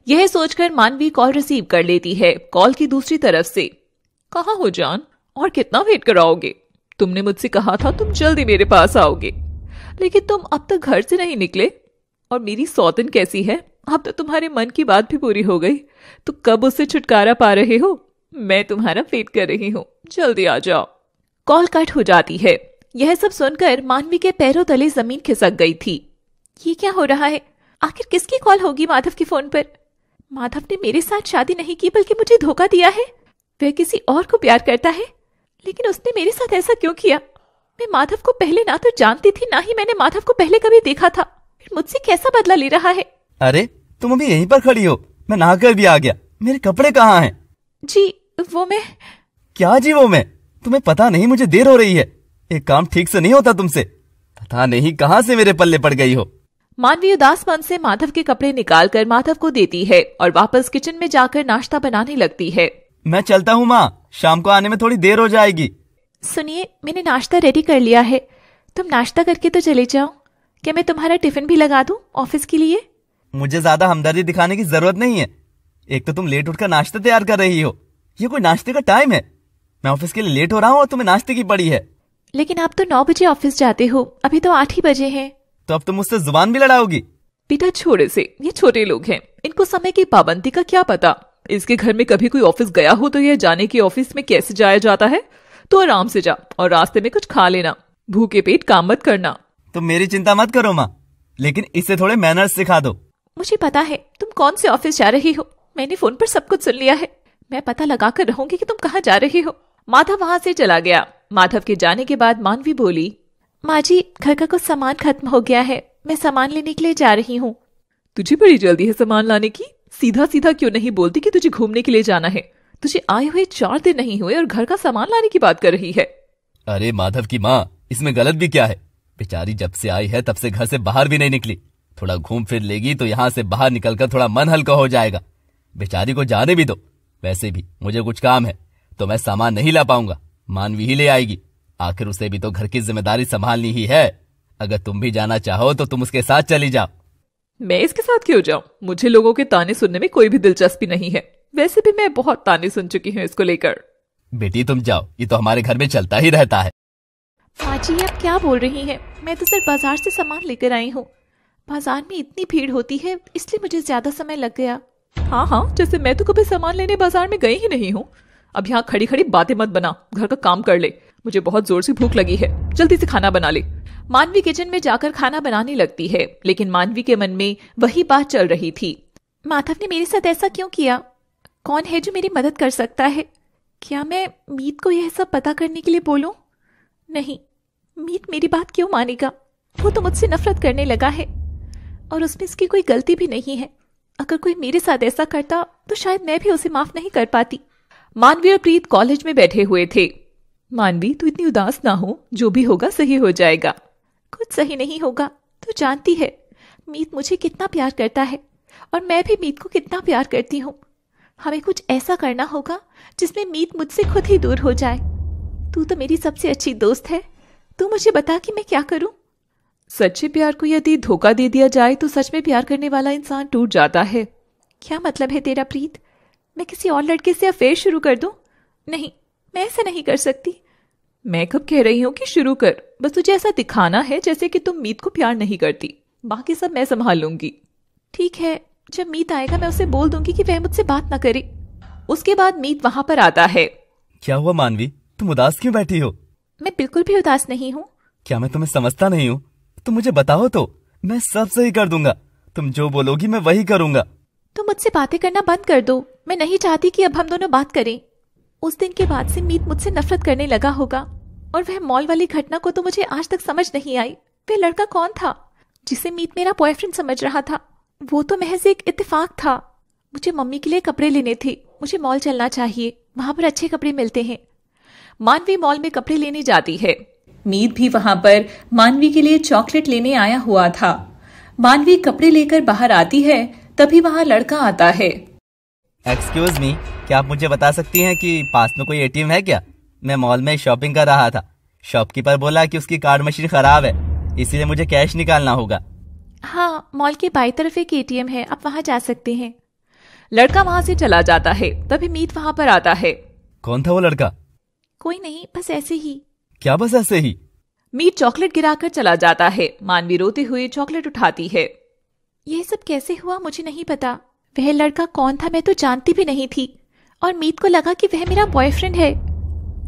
यह सोचकर मानवी कॉल रिसीव कर लेती है कॉल की दूसरी तरफ़ से। कहा हो जान? और कितना वेट कराओगे? तुमने मुझसे कहा था तुम जल्दी मेरे पास आओगे। लेकिन तुम अब तक घर से नहीं निकले। और मेरी सौतन कैसी है? अब तो तुम्हारे मन की बात भी पूरी हो गई। तो कब उससे छुटकारा पा रहे हो? मैं तुम्हारा वेट कर रही हूँ। जल्दी आ जाओ। कॉल कट हो जाती है। यह सब सुनकर मानवी के पैरों तले ज़मीन खिसक गई थी। ये क्या हो रहा है? आखिर किसकी कॉल होगी माधव के फ़ोन पर? माधव ने मेरे साथ शादी नहीं की, बल्कि मुझे धोखा दिया है। वह किसी और को प्यार करता है? लेकिन उसने मेरे साथ ऐसा क्यों किया? मैं माधव को पहले ना तो जानती थी, ना ही मैंने माधव को पहले कभी देखा था। मुझसे कैसा बदला ले रहा है? अरे, तुम अभी यहीं पर खड़ी हो। मैं नहाकर भी आ गया। मेरे कपड़े कहाँ हैं? जी वो मैं। क्या जी वो मैं? तुम्हें पता नहीं मुझे देर हो रही है। एक काम ठीक से नहीं होता तुमसे। पता नहीं कहाँ से मेरे पल्ले पड़ गई हो। मानवी उदास मन से माधव के कपड़े निकाल कर माधव को देती है और वापस किचन में जाकर नाश्ता बनाने लगती है। मैं चलता हूँ माँ। शाम को आने में थोड़ी देर हो जाएगी। सुनिए मैंने नाश्ता रेडी कर लिया है। तुम नाश्ता करके तो चले जाओ। क्या मैं तुम्हारा टिफ़िन भी लगा दूँ ऑफ़िस के लिए? मुझे ज़्यादा हमदर्दी दिखाने की ज़रूरत नहीं है। एक तो तुम लेट उठकर नाश्ता तैयार कर रही हो। ये कोई नाश्ते का टाइम है। मैं ऑफ़िस के लिए लेट हो रहा हूँ और तुम्हें नाश्ते की पड़ी है। लेकिन आप तो नौ बजे ऑफ़िस जाते हो। अभी तो आठ ही बजे है। तो अब तुम मुझसे ज़ुबान भी लड़ाओगी। बेटा छोड़े से। ये छोटे लोग हैं। इनको समय की पाबंदी का क्या पता? इसके घर में कभी कोई ऑफ़िस गया हो तो यह जाने की ऑफ़िस में कैसे जाया जाता है? तो आराम से जा और रास्ते में कुछ खा लेना। भूखे पेट काम मत करना। तुम मेरी चिंता मत करो माँ। लेकिन इसे थोड़े मैनर्स सिखा दो। मुझे पता है तुम कौन से ऑफ़िस जा रही हो। मैंने फ़ोन पर सब कुछ सुन लिया है। मैं पता लगा कर रहूँगी कि तुम कहाँ जा रही हो। माधव वहाँ से चला गया। माधव के जाने के बाद मानवी बोली माँ जी घर का कुछ सामान खत्म हो गया है। मैं सामान लेने के लिए जा रही हूँ। तुझे बड़ी जल्दी है सामान लाने की। सीधा सीधा क्यों नहीं बोलती कि तुझे घूमने के लिए जाना है? तुझे आए हुए चार दिन नहीं हुए और घर का सामान लाने की बात कर रही है। अरे माधव की माँ इसमें गलत भी क्या है? बेचारी जब से आई है तब से घर से बाहर भी नहीं निकली। थोड़ा घूम फिर लेगी तो यहाँ से बाहर निकलकर थोड़ा मन हल्का हो जाएगा। बेचारी को जाने भी दो। वैसे भी मुझे कुछ काम है तो मैं सामान नहीं ला पाऊँगा। मानवी ही ले आएगी। आखिर उसे भी तो घर की ज़िम्मेदारी संभालनी ही है। अगर तुम भी जाना चाहो तो तुम उसके साथ चली जाओ। मैं इसके साथ क्यों जाऊँ? मुझे लोगों के ताने सुनने में कोई भी दिलचस्पी नहीं है। वैसे भी मैं बहुत ताने सुन चुकी हूँ इसको लेकर। बेटी तुम जाओ। ये तो हमारे घर में चलता ही रहता है। आप क्या बोल रही हैं? मैं तो सिर्फ़ बाज़ार से सामान लेकर आई हूँ। बाज़ार में इतनी भीड़ होती है, इसलिए मुझे ज़्यादा समय लग गया। हाँ हाँ जैसे मैं तो कभी सामान लेने बाज़ार में गई ही नहीं हूँ। अब यहाँ खड़ी खड़ी बातें मत बना, घर का काम कर ले। मुझे बहुत ज़ोर से भूख लगी है, जल्दी से खाना बना ले। मानवी किचन में जाकर खाना बनाने लगती है, लेकिन मानवी के मन में वही बात चल रही थी। माधव ने मेरे साथ ऐसा क्यों किया? कौन है जो मेरी मदद कर सकता है? क्या मैं मीत को यह सब पता करने के लिए बोलूँ? नहीं, मीत मेरी बात क्यों मानेगा? वो तो मुझसे नफरत करने लगा है। और उसमें इसकी कोई गलती भी नहीं है। अगर कोई मेरे साथ ऐसा करता तो शायद मैं भी उसे माफ़ नहीं कर पाती। मानवी और प्रीत कॉलेज में बैठे हुए थे। मानवी, तू इतनी उदास ना हो। जो भी होगा सही हो जाएगा। कुछ सही नहीं होगा, तू जानती है। मीत मुझे कितना प्यार करता है। और मैं भी मीत को कितना प्यार करती हूँ। हमें कुछ ऐसा करना होगा, जिसमें मीत मुझसे खुद ही दूर हो जाए। तू तो मेरी सबसे अच्छी दोस्त है। तू मुझे बता कि मैं क्या करूँ? सच्चे प्यार को यदि धोखा दे दिया जाए तो सच में प्यार करने वाला इंसान टूट जाता है। क्या मतलब है तेरा प्रीत? मैं किसी और लड़के से अफेयर शुरू कर दूँ? नहीं मैं ऐसा नहीं कर सकती। मैं कब कह रही हूँ कि शुरू कर। बस तुझे ऐसा दिखाना है जैसे कि तुम मीत को प्यार नहीं करती। बाकी सब मैं संभाल लूँगी ठीक है जब मीत आएगा मैं उसे बोल दूँगी कि वह मुझसे बात ना करे। उसके बाद मीत वहाँ पर आता है। क्या हुआ मानवी? तुम उदास क्यों बैठी हो? मैं बिल्कुल भी उदास नहीं हूँ। क्या मैं तुम्हें समझता नहीं हूँ? तुम मुझे बताओ तो। मैं सब सही कर दूँगा। तुम जो बोलोगी मैं वही करूँगा। तुम मुझसे बातें करना बंद कर दो। मैं नहीं चाहती कि अब हम दोनों बात करें। उस दिन के बाद से मीत मुझसे नफरत करने लगा होगा। और वह मॉल वाली घटना को तो मुझे आज तक समझ नहीं आई। वह लड़का कौन था? जिसे मीत मेरा बॉयफ्रेंड समझ रहा था। वो तो महज एक इत्तेफाक था। मुझे मम्मी के लिए कपड़े लेने थे। मुझे मॉल चलना चाहिए। वहाँ पर अच्छे कपड़े मिलते हैं। मानवी मॉल में कपड़े लेने जाती है। मीत भी वहाँ पर मानवी के लिए चॉकलेट लेने आया हुआ था। मानवी कपड़े लेकर बाहर आती है तभी वहाँ लड़का आता है। एक्सक्यूज मी क्या आप मुझे बता सकती हैं कि पास में कोई एटीएम है क्या? मैं मॉल में शॉपिंग कर रहा था। शॉपकीपर बोला कि उसकी कार्ड मशीन खराब है इसीलिए मुझे कैश निकालना होगा। हाँ मॉल के बाई तरफ़ एक एटीएम है आप वहाँ जा सकते हैं। लड़का वहाँ से चला जाता है तभी मीत वहाँ पर आता है। कौन था वो लड़का? कोई नहीं बस ऐसे ही। क्या बस ऐसे ही? मीत चॉकलेट गिराकर चला जाता है। मानवी रोते हुए चॉकलेट उठाती है। यह सब कैसे हुआ मुझे नहीं पता। वह लड़का कौन था मैं तो जानती भी नहीं थी। और मीत को लगा कि वह मेरा बॉयफ्रेंड है।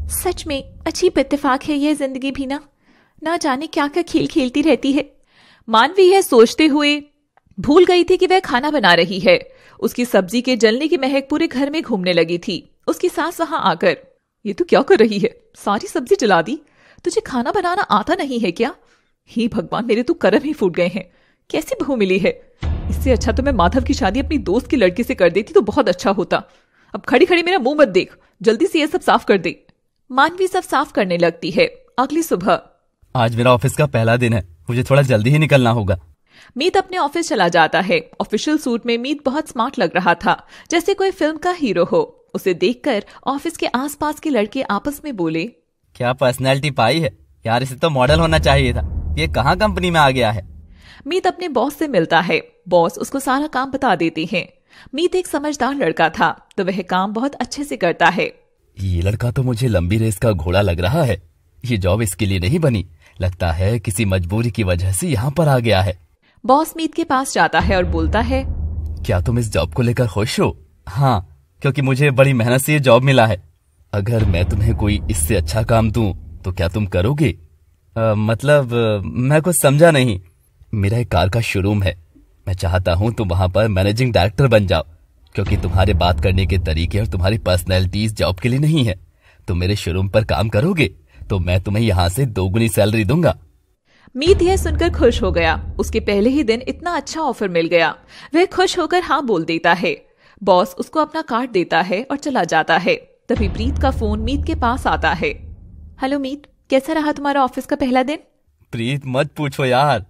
सच में अजीब इत्तेफाक है यह ज़िंदगी भी ना। ना जाने क्या क्या खेल खेलती रहती है। मानवी यह सोचते हुए भूल गई थी कि वह खाना बना रही है। उसकी सब्ज़ी के जलने की महक पूरे घर में घूमने लगी थी। उसकी सास वहाँ आकर ये तो क्या कर रही है? सारी सब्ज़ी जला दी। तुझे खाना बनाना आता नहीं है क्या? ही भगवान मेरे तो कर्म ही फूट गए हैं। कैसी बहू मिली है? इससे अच्छा तो मैं माधव की शादी अपनी दोस्त की लड़की से कर देती तो बहुत अच्छा होता। अब खड़ी खड़ी मेरा मुँह मत देख। जल्दी से ये सब साफ़ कर दे। मानवी सब साफ़ करने लगती है। अगली सुबह। आज मेरा ऑफ़िस का पहला दिन है। मुझे थोड़ा जल्दी ही निकलना होगा। मीत अपने ऑफ़िस चला जाता है। ऑफिशियल सूट में मीत बहुत स्मार्ट लग रहा था जैसे कोई फ़िल्म का हीरो हो। उसे देखकर ऑफ़िस के आसपास के लड़के आपस में बोले क्या पर्सनैलिटी पाई है? यार इसे तो मॉडल होना चाहिए था। ये कहाँ कंपनी में आ गया है? मीत अपने बॉस से मिलता है। बॉस उसको सारा काम बता देते हैं। मीत एक समझदार लड़का था तो वह काम बहुत अच्छे से करता है। ये लड़का तो मुझे लंबी रेस का घोड़ा लग रहा है। ये जॉब इसके लिए नहीं बनी। लगता है किसी मजबूरी की वजह से यहाँ पर आ गया है। बॉस मीत के पास जाता है और बोलता है क्या तुम इस जॉब को लेकर खुश हो? हाँ क्योंकि मुझे बड़ी मेहनत से ये जॉब मिला है। अगर मैं तुम्हें कोई इससे अच्छा काम दूँ तो क्या तुम करोगे? मतलब मैं कुछ समझा नहीं। मेरा एक कार का शोरूम है। मैं चाहता हूँ तुम वहाँ पर मैनेजिंग डायरेक्टर बन जाओ, क्योंकि तुम्हारे बात करने के तरीके और तुम्हारी पर्सनैलिटी जॉब के लिए नहीं है। तुम मेरे शोरूम पर काम करोगे तो मैं तुम्हें यहाँ से दोगुनी सैलरी दूँगा। मीत यह सुनकर खुश हो गया। उसके पहले ही दिन इतना अच्छा ऑफ़र मिल गया। वह खुश होकर हाँ बोल देता है। बॉस उसको अपना कार्ड देता है और चला जाता है। तभी प्रीत का फ़ोन मीत के पास आता है। हेलो मीत कैसा रहा तुम्हारा ऑफ़िस का पहला दिन? प्रीत मत पूछो यार।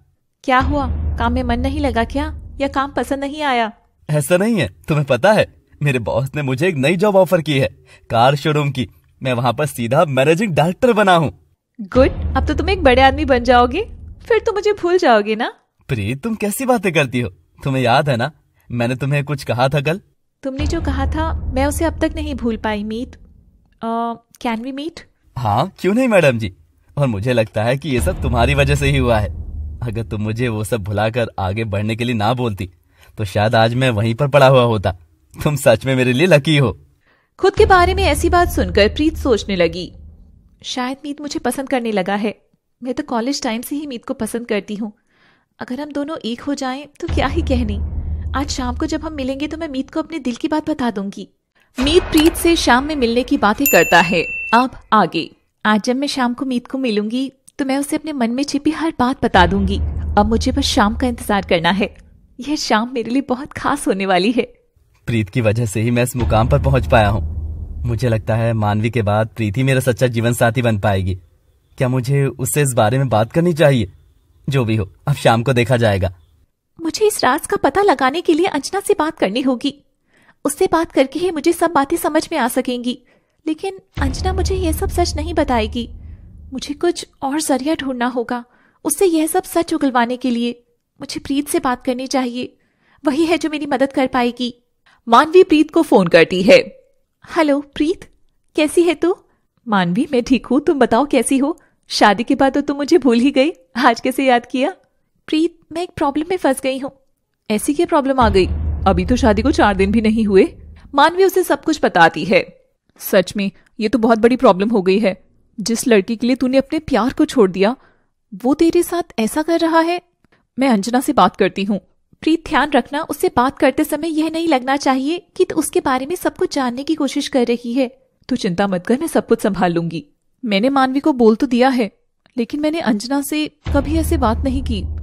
क्या हुआ? काम में मन नहीं लगा क्या? या काम पसंद नहीं आया? ऐसा नहीं है तुम्हें पता है मेरे बॉस ने मुझे एक नई जॉब ऑफ़र की है कार शोरूम की। मैं वहाँ पर सीधा मैनेजिंग डायरेक्टर बना हूँ। गुड अब तो तुम एक बड़े आदमी बन जाओगे। फिर तो मुझे भूल जाओगे ना? प्रीत तुम कैसी बातें करती हो? तुम्हें याद है ना मैंने तुम्हें कुछ कहा था कल? तुमने जो कहा था मैं उसे अब तक नहीं भूल पाई मीत। कैन वी मीट हाँ क्यों नहीं मैडम जी? और मुझे लगता है कि ये सब तुम्हारी वजह से ही हुआ है। अगर तुम मुझे वो सब भुलाकर आगे बढ़ने के लिए ना बोलती तो शायद आज मैं वहीं पर पड़ा हुआ होता। तुम सच में मेरे लिए लकी हो। खुद के बारे में ऐसी बात सुनकर प्रीत सोचने लगी। शायद मीत मुझे पसंद करने लगा है। मैं तो कॉलेज टाइम से ही मीत को पसंद करती हूँ। अगर हम दोनों एक हो जाएँ तो क्या ही कहनी। आज शाम को जब हम मिलेंगे तो मैं मीत को अपने दिल की बात बता दूँगी। मीत प्रीत से शाम में मिलने की बातें करता है। अब आगे। आज जब मैं शाम को मीत को मिलूँगी तो मैं उसे अपने मन में छिपी हर बात बता दूँगी। अब मुझे बस शाम का इंतज़ार करना है। यह शाम मेरे लिए बहुत खास होने वाली है। प्रीत की वजह से ही मैं इस मुकाम पर पहुँच पाया हूँ। मुझे लगता है मानवी के बाद प्रीत मेरा सच्चा जीवन साथी बन पाएगी। क्या मुझे उससे इस बारे में बात करनी चाहिए? जो भी हो, अब शाम को देखा जाएगा। मुझे इस राज का पता लगाने के लिए अंजना से बात करनी होगी। उससे बात करके ही मुझे सब बातें समझ में आ सकेंगी। लेकिन अंजना मुझे यह सब सच नहीं बताएगी। मुझे कुछ और ज़रिया ढूंढना होगा। उससे यह सब सच उगलवाने के लिए मुझे प्रीत से बात करनी चाहिए। वही है जो मेरी मदद कर पाएगी। मानवी प्रीत को फ़ोन करती है। हेलो, प्रीत, कैसी है तू? मानवी, मैं ठीक हूँ। तुम बताओ कैसी हो? शादी के बाद तो तुम मुझे भूल ही गई। आज कैसे याद किया? प्रीत, मैं एक प्रॉब्लम में फंस गई हूँ। ऐसी क्या प्रॉब्लम आ गई? अभी तो शादी को चार दिन भी नहीं हुए। मानवी उसे सब कुछ बताती है। सच में, ये तो बहुत बड़ी प्रॉब्लम हो गई है। जिस लड़की के लिए तूने अपने प्यार को छोड़ दिया, वो तेरे साथ ऐसा कर रहा है? मैं अंजना से बात करती हूँ। प्रीत, ध्यान रखना, उससे बात करते समय यह नहीं लगना चाहिए कि तो उसके बारे में सब कुछ जानने की कोशिश कर रही है। तू चिंता मत कर, मैं सब कुछ संभाल लूँगी। मैंने मानवी को बोल तो दिया है, लेकिन मैंने अंजना से कभी ऐसे बात नहीं की।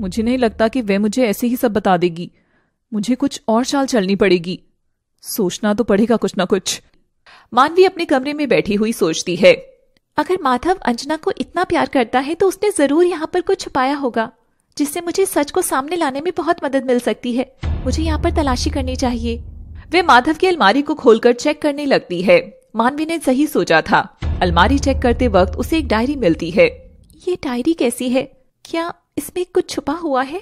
मुझे नहीं लगता कि वह मुझे ऐसे ही सब बता देगी। मुझे कुछ और चाल चलनी पड़ेगी। सोचना तो पड़ेगा कुछ ना कुछ। मानवी अपने कमरे में बैठी हुई सोचती है, अगर माधव अंजना को इतना प्यार करता है तो उसने ज़रूर यहाँ पर कुछ छुपाया होगा, जिससे मुझे सच को सामने लाने में बहुत मदद मिल सकती है। मुझे यहाँ पर तलाशी करनी चाहिए। वे माधव की अलमारी को खोलकर चेक करने लगती है। मानवी ने सही सोचा था। अलमारी चेक करते वक्त उसे एक डायरी मिलती है। ये डायरी कैसी है? क्या इसमें कुछ छुपा हुआ है?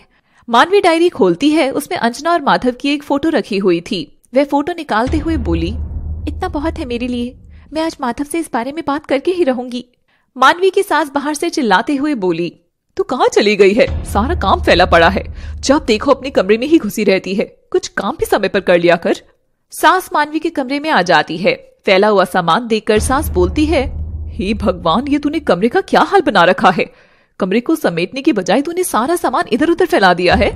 मानवी डायरी खोलती है, उसमें अंजना और माधव की एक फ़ोटो रखी हुई थी। वह फ़ोटो निकालते हुए बोली, इतना बहुत है मेरे लिए। मैं आज माधव से इस बारे में बात करके ही रहूँगी। मानवी की सास बाहर से चिल्लाते हुए बोली, तू कहाँ चली गई है? सारा काम फैला पड़ा है। जब देखो अपने कमरे में ही घुसी रहती है, कुछ काम भी समय पर कर लिया कर। सास मानवी के कमरे में आ जाती है। फैला हुआ सामान देखकर सास बोलती है, हे भगवान, ये तूने कमरे का क्या हाल बना रखा है? कमरे को समेटने की बजाय तूने सारा सामान इधर उधर फैला दिया है।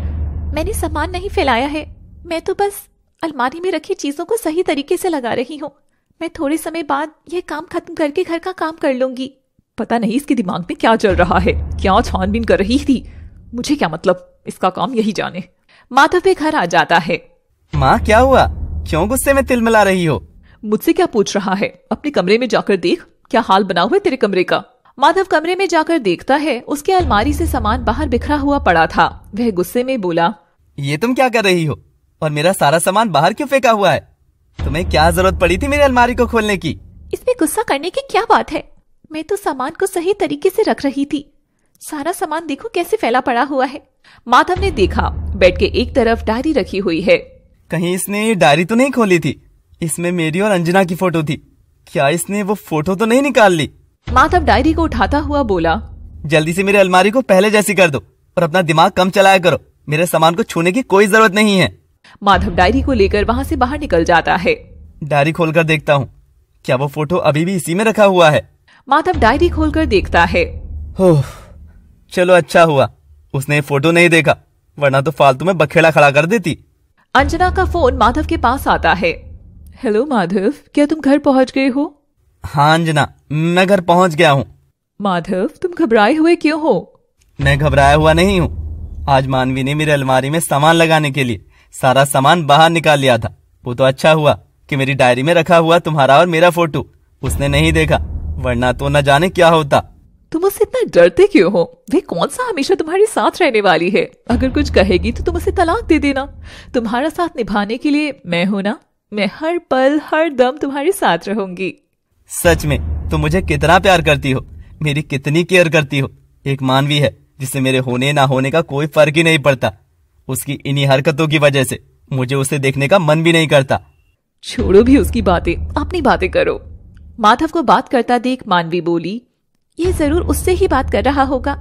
मैंने सामान नहीं फैलाया है। मैं तो बस अलमारी में रखी चीज़ों को सही तरीके से लगा रही हूँ। मैं थोड़े समय बाद यह काम खत्म करके घर का काम कर लूँगी। पता नहीं इसके दिमाग में क्या चल रहा है। क्या छानबीन कर रही थी। मुझे क्या मतलब? इसका काम यही जाने। माधव पे घर आ जाता है। माँ क्या हुआ? क्यों गुस्से में तिल मिला रही हो? मुझसे क्या पूछ रहा है? अपने कमरे में जाकर देख क्या हाल बना हुआ है तेरे कमरे का? माधव कमरे में जाकर देखता है उसके अलमारी से सामान बाहर बिखरा हुआ पड़ा था। वह गुस्से में बोला ये तुम क्या कर रही हो? और मेरा सारा सामान बाहर क्यों फेंका हुआ है? तुम्हें क्या ज़रूरत पड़ी थी मेरी अलमारी को खोलने की? इसमें गुस्सा करने की क्या बात है? मैं तो सामान को सही तरीके से रख रही थी। सारा सामान देखो कैसे फैला पड़ा हुआ है। माधव ने देखा बेड के एक तरफ़ डायरी रखी हुई है। कहीं इसने डायरी तो नहीं खोली थी? इसमें मेरी और अंजना की फ़ोटो थी। क्या इसने वो फ़ोटो तो नहीं निकाल ली? माधव डायरी को उठाता हुआ बोला जल्दी से मेरी अलमारी को पहले जैसी कर दो और अपना दिमाग कम चलाया करो। मेरे सामान को छूने की कोई ज़रूरत नहीं है। माधव डायरी को लेकर वहाँ से बाहर निकल जाता है। डायरी खोलकर देखता हूँ। क्या वो फ़ोटो अभी भी इसी में रखा हुआ है? माधव डायरी खोलकर देखता है। चलो अच्छा हुआ। उसने फ़ोटो नहीं देखा वरना तो फालतू में बखेड़ा खड़ा कर देती। अंजना का फ़ोन माधव के पास आता है। हेलो माधव क्या तुम घर पहुँच गए हो? हाँ अंजना मैं घर पहुँच गया हूँ। माधव तुम घबराए हुए क्यों हो? मैं घबराया हुआ नहीं हूँ। आज मानवी ने मेरे अलमारी में सामान लगाने के लिए सारा सामान बाहर निकाल लिया था। वो तो अच्छा हुआ कि मेरी डायरी में रखा हुआ तुम्हारा और मेरा फ़ोटो उसने नहीं देखा वरना तो न जाने क्या होता। तुम उससे इतना डरते क्यों हो? वे कौन सा हमेशा तुम्हारे साथ रहने वाली है? अगर कुछ कहेगी तो तुम उसे तलाक दे देना। तुम्हारा साथ निभाने के लिए मैं हूँ ना? मैं हर पल हर दम तुम्हारे साथ रहूँगी। सच में, तुम मुझे कितना प्यार करती हो? मेरी कितनी केयर करती हो? एक मानवी है, जिससे मेरे होने ना होने का कोई फ़र्क ही नहीं पड़ता। उसकी इन्हीं हरकतों की वजह से मुझे उसे देखने का मन भी नहीं करता। छोड़ो भी उसकी बातें, अपनी बातें करो। माधव को बात करता देख मानवी बोली ये ज़रूर उससे ही बात कर रहा होगा,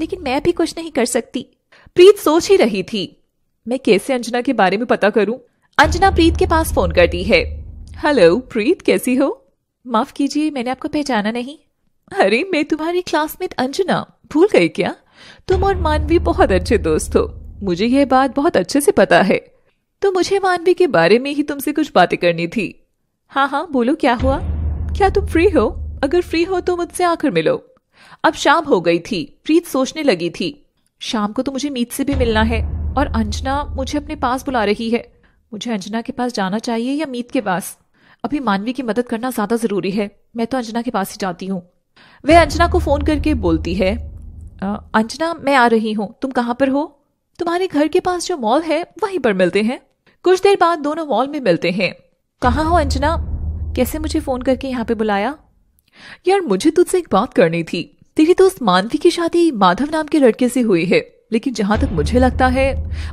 लेकिन मैं भी कुछ नहीं कर सकती। प्रीत सोच ही रही थी, मैं कैसे अंजना के बारे में पता करूँ? अंजना प्रीत के पास फ़ोन करती है। हेलो, प्रीत, कैसी हो? माफ़ कीजिए, मैंने आपको पहचाना नहीं। अरे, मैं तुम्हारी क्लासमेट अंजना। भूल गई क्या? तुम और मानवी बहुत अच्छे दोस्त हो। मुझे यह बात बहुत अच्छे से पता है। तो मुझे मानवी के बारे में ही तुमसे कुछ बातें करनी थी। हाँ हाँ बोलो, क्या हुआ? क्या तुम फ्री हो? अगर फ्री हो तो मुझसे आकर मिलो। अब शाम हो गई थी। प्रीत सोचने लगी थी। शाम को तो मुझे मीत से भी मिलना है। और अंजना मुझे अपने पास बुला रही है। मुझे अंजना के पास जाना चाहिए या मीत के पास? अभी मानवी की मदद करना ज़्यादा ज़रूरी है। मैं तो अंजना के पास ही जाती हूँ। वह अंजना को फ़ोन करके बोलती है अंजना, मैं आ रही हूँ। तुम कहाँ पर हो? तुम्हारे घर के पास जो मॉल है, वहीं पर मिलते हैं। कुछ देर बाद दोनों मॉल में मिलते हैं। कहाँ हो अंजना? कैसे मुझे फ़ोन करके यहाँ पे बुलाया? यार, मुझे तुझसे एक बात करनी थी। तेरी दोस्त मानवी की शादी माधव नाम के लड़के से हुई है, लेकिन जहाँ तक मुझे लगता है,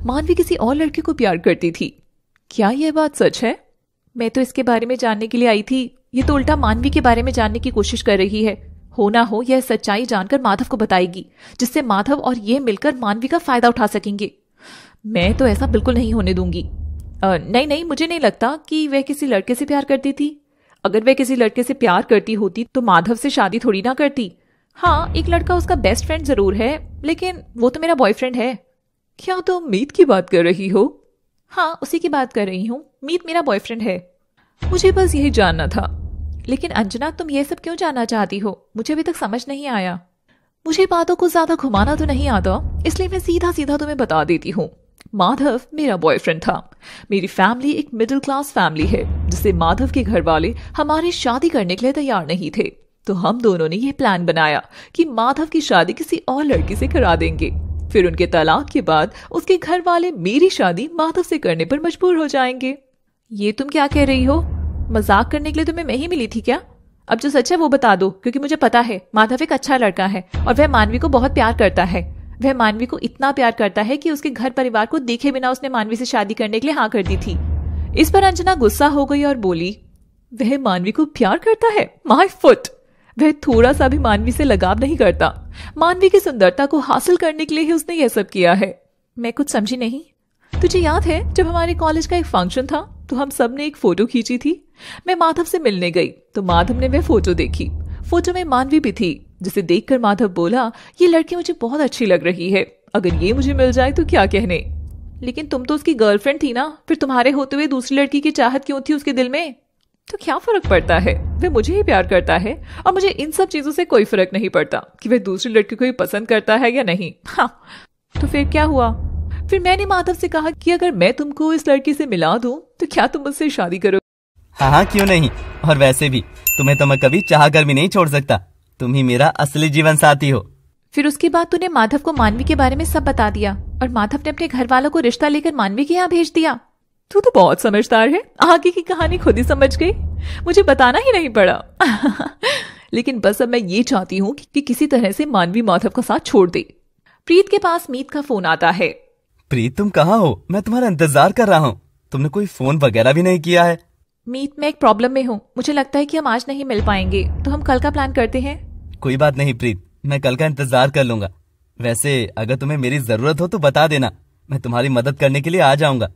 मानवी किसी और लड़के को प्यार करती थी। क्या यह बात सच है? मैं तो इसके बारे में जानने के लिए आई थी। ये तो उल्टा मानवी के बारे में जानने की कोशिश कर रही है। हो ना हो यह सच्चाई जानकर माधव को बताएगी जिससे माधव और ये मिलकर मानवी का फ़ायदा उठा सकेंगे। मैं तो ऐसा बिल्कुल नहीं होने दूँगी। आ, नहीं नहीं मुझे नहीं लगता कि वह किसी लड़के से प्यार करती थी। अगर वह किसी लड़के से प्यार करती होती तो माधव से शादी थोड़ी ना करती। हाँ एक लड़का उसका बेस्ट फ्रेंड ज़रूर है लेकिन वो तो मेरा बॉयफ्रेंड है। क्या तुम उम्मीद की बात कर रही हो? हाँ उसी की बात कर रही हूँ। मीत मेरा बॉयफ्रेंड है। मुझे बस यही जानना था। लेकिन अंजना, तुम ये सब क्यों जानना चाहती हो? मुझे अभी तक समझ नहीं आया। मुझे बातों को ज़्यादा घुमाना तो नहीं आता, इसलिए मैं सीधा सीधा तुम्हें बता देती हूँ। माधव मेरा बॉयफ्रेंड था। मेरी फैमिली एक मिडिल क्लास फैमिली है जिसे माधव के घर वाले हमारी शादी करने के लिए तैयार नहीं थे। तो हम दोनों ने यह प्लान बनाया कि माधव की शादी किसी और लड़की से करा देंगे। फिर उनके तलाक के बाद उसके घर वाले मेरी शादी माधव से करने पर मजबूर हो जाएँगे। ये तुम क्या कह रही हो? मज़ाक करने के लिए तुम्हें मैं ही मिली थी क्या? अब जो सच है वो बता दो, क्योंकि मुझे पता है, माधव एक अच्छा लड़का है और वह मानवी को बहुत प्यार करता है। वह मानवी को इतना प्यार करता है कि उसके घर परिवार को देखे बिना उसने मानवी से शादी करने के लिए हाँ कर दी थी। इस पर अंजना गुस्सा हो गई और बोली, वह मानवी को प्यार करता है? माई फुट वह थोड़ा सा भी मानवी से लगाव नहीं करता। मानवी की सुंदरता को हासिल करने के लिए ही उसने यह सब किया है। मैं कुछ समझी नहीं। तुझे याद है जब हमारे कॉलेज का एक फ़ंक्शन था तो हम सबने एक फ़ोटो खींची थी। मैं माधव से मिलने गई तो माधव ने वह फ़ोटो देखी। फ़ोटो में मानवी भी थी, जिसे देखकर माधव बोला, ये लड़की मुझे बहुत अच्छी लग रही है। अगर ये मुझे मिल जाए तो क्या कहने? लेकिन तुम तो उसकी गर्लफ्रेंड थी ना, फिर तुम्हारे होते हुए दूसरी लड़की की चाहत क्यों थी उसके दिल में? तो क्या फ़र्क पड़ता है? वह मुझे ही प्यार करता है और मुझे इन सब चीज़ों से कोई फ़र्क नहीं पड़ता कि वह दूसरी लड़की को ही पसंद करता है या नहीं। हाँ तो फिर क्या हुआ? फिर मैंने माधव से कहा कि अगर मैं तुमको इस लड़की से मिला दूँ तो क्या तुम मुझसे शादी करो? हाँ हाँ क्यों नहीं? और वैसे भी तुम्हें तो मैं कभी चाह कर भी नहीं छोड़ सकता। तुम ही मेरा असली जीवन साथी हो। फिर उसके बाद तूने माधव को मानवी के बारे में सब बता दिया और माधव ने अपने घर वालों को रिश्ता लेकर मानवी के यहाँ भेज दिया। तू तो बहुत समझदार है। आगे की कहानी खुद ही समझ गई। मुझे बताना ही नहीं पड़ा। लेकिन बस अब मैं ये चाहती हूँ कि कि किसी तरह से मानवी माधव का साथ छोड़ दे। प्रीत के पास मीत का फ़ोन आता है। प्रीत तुम कहाँ हो? मैं तुम्हारा इंतज़ार कर रहा हूँ। तुमने कोई फ़ोन वगैरह भी नहीं किया है। मीत मैं एक प्रॉब्लम में हूँ। मुझे लगता है कि हम आज नहीं मिल पाएँगे। तो हम कल का प्लान करते हैं। कोई बात नहीं प्रीत। मैं कल का इंतज़ार कर लूँगा। वैसे अगर तुम्हें मेरी ज़रूरत हो तो बता देना। मैं तुम्हारी मदद करने के लिए आ जाऊँगा।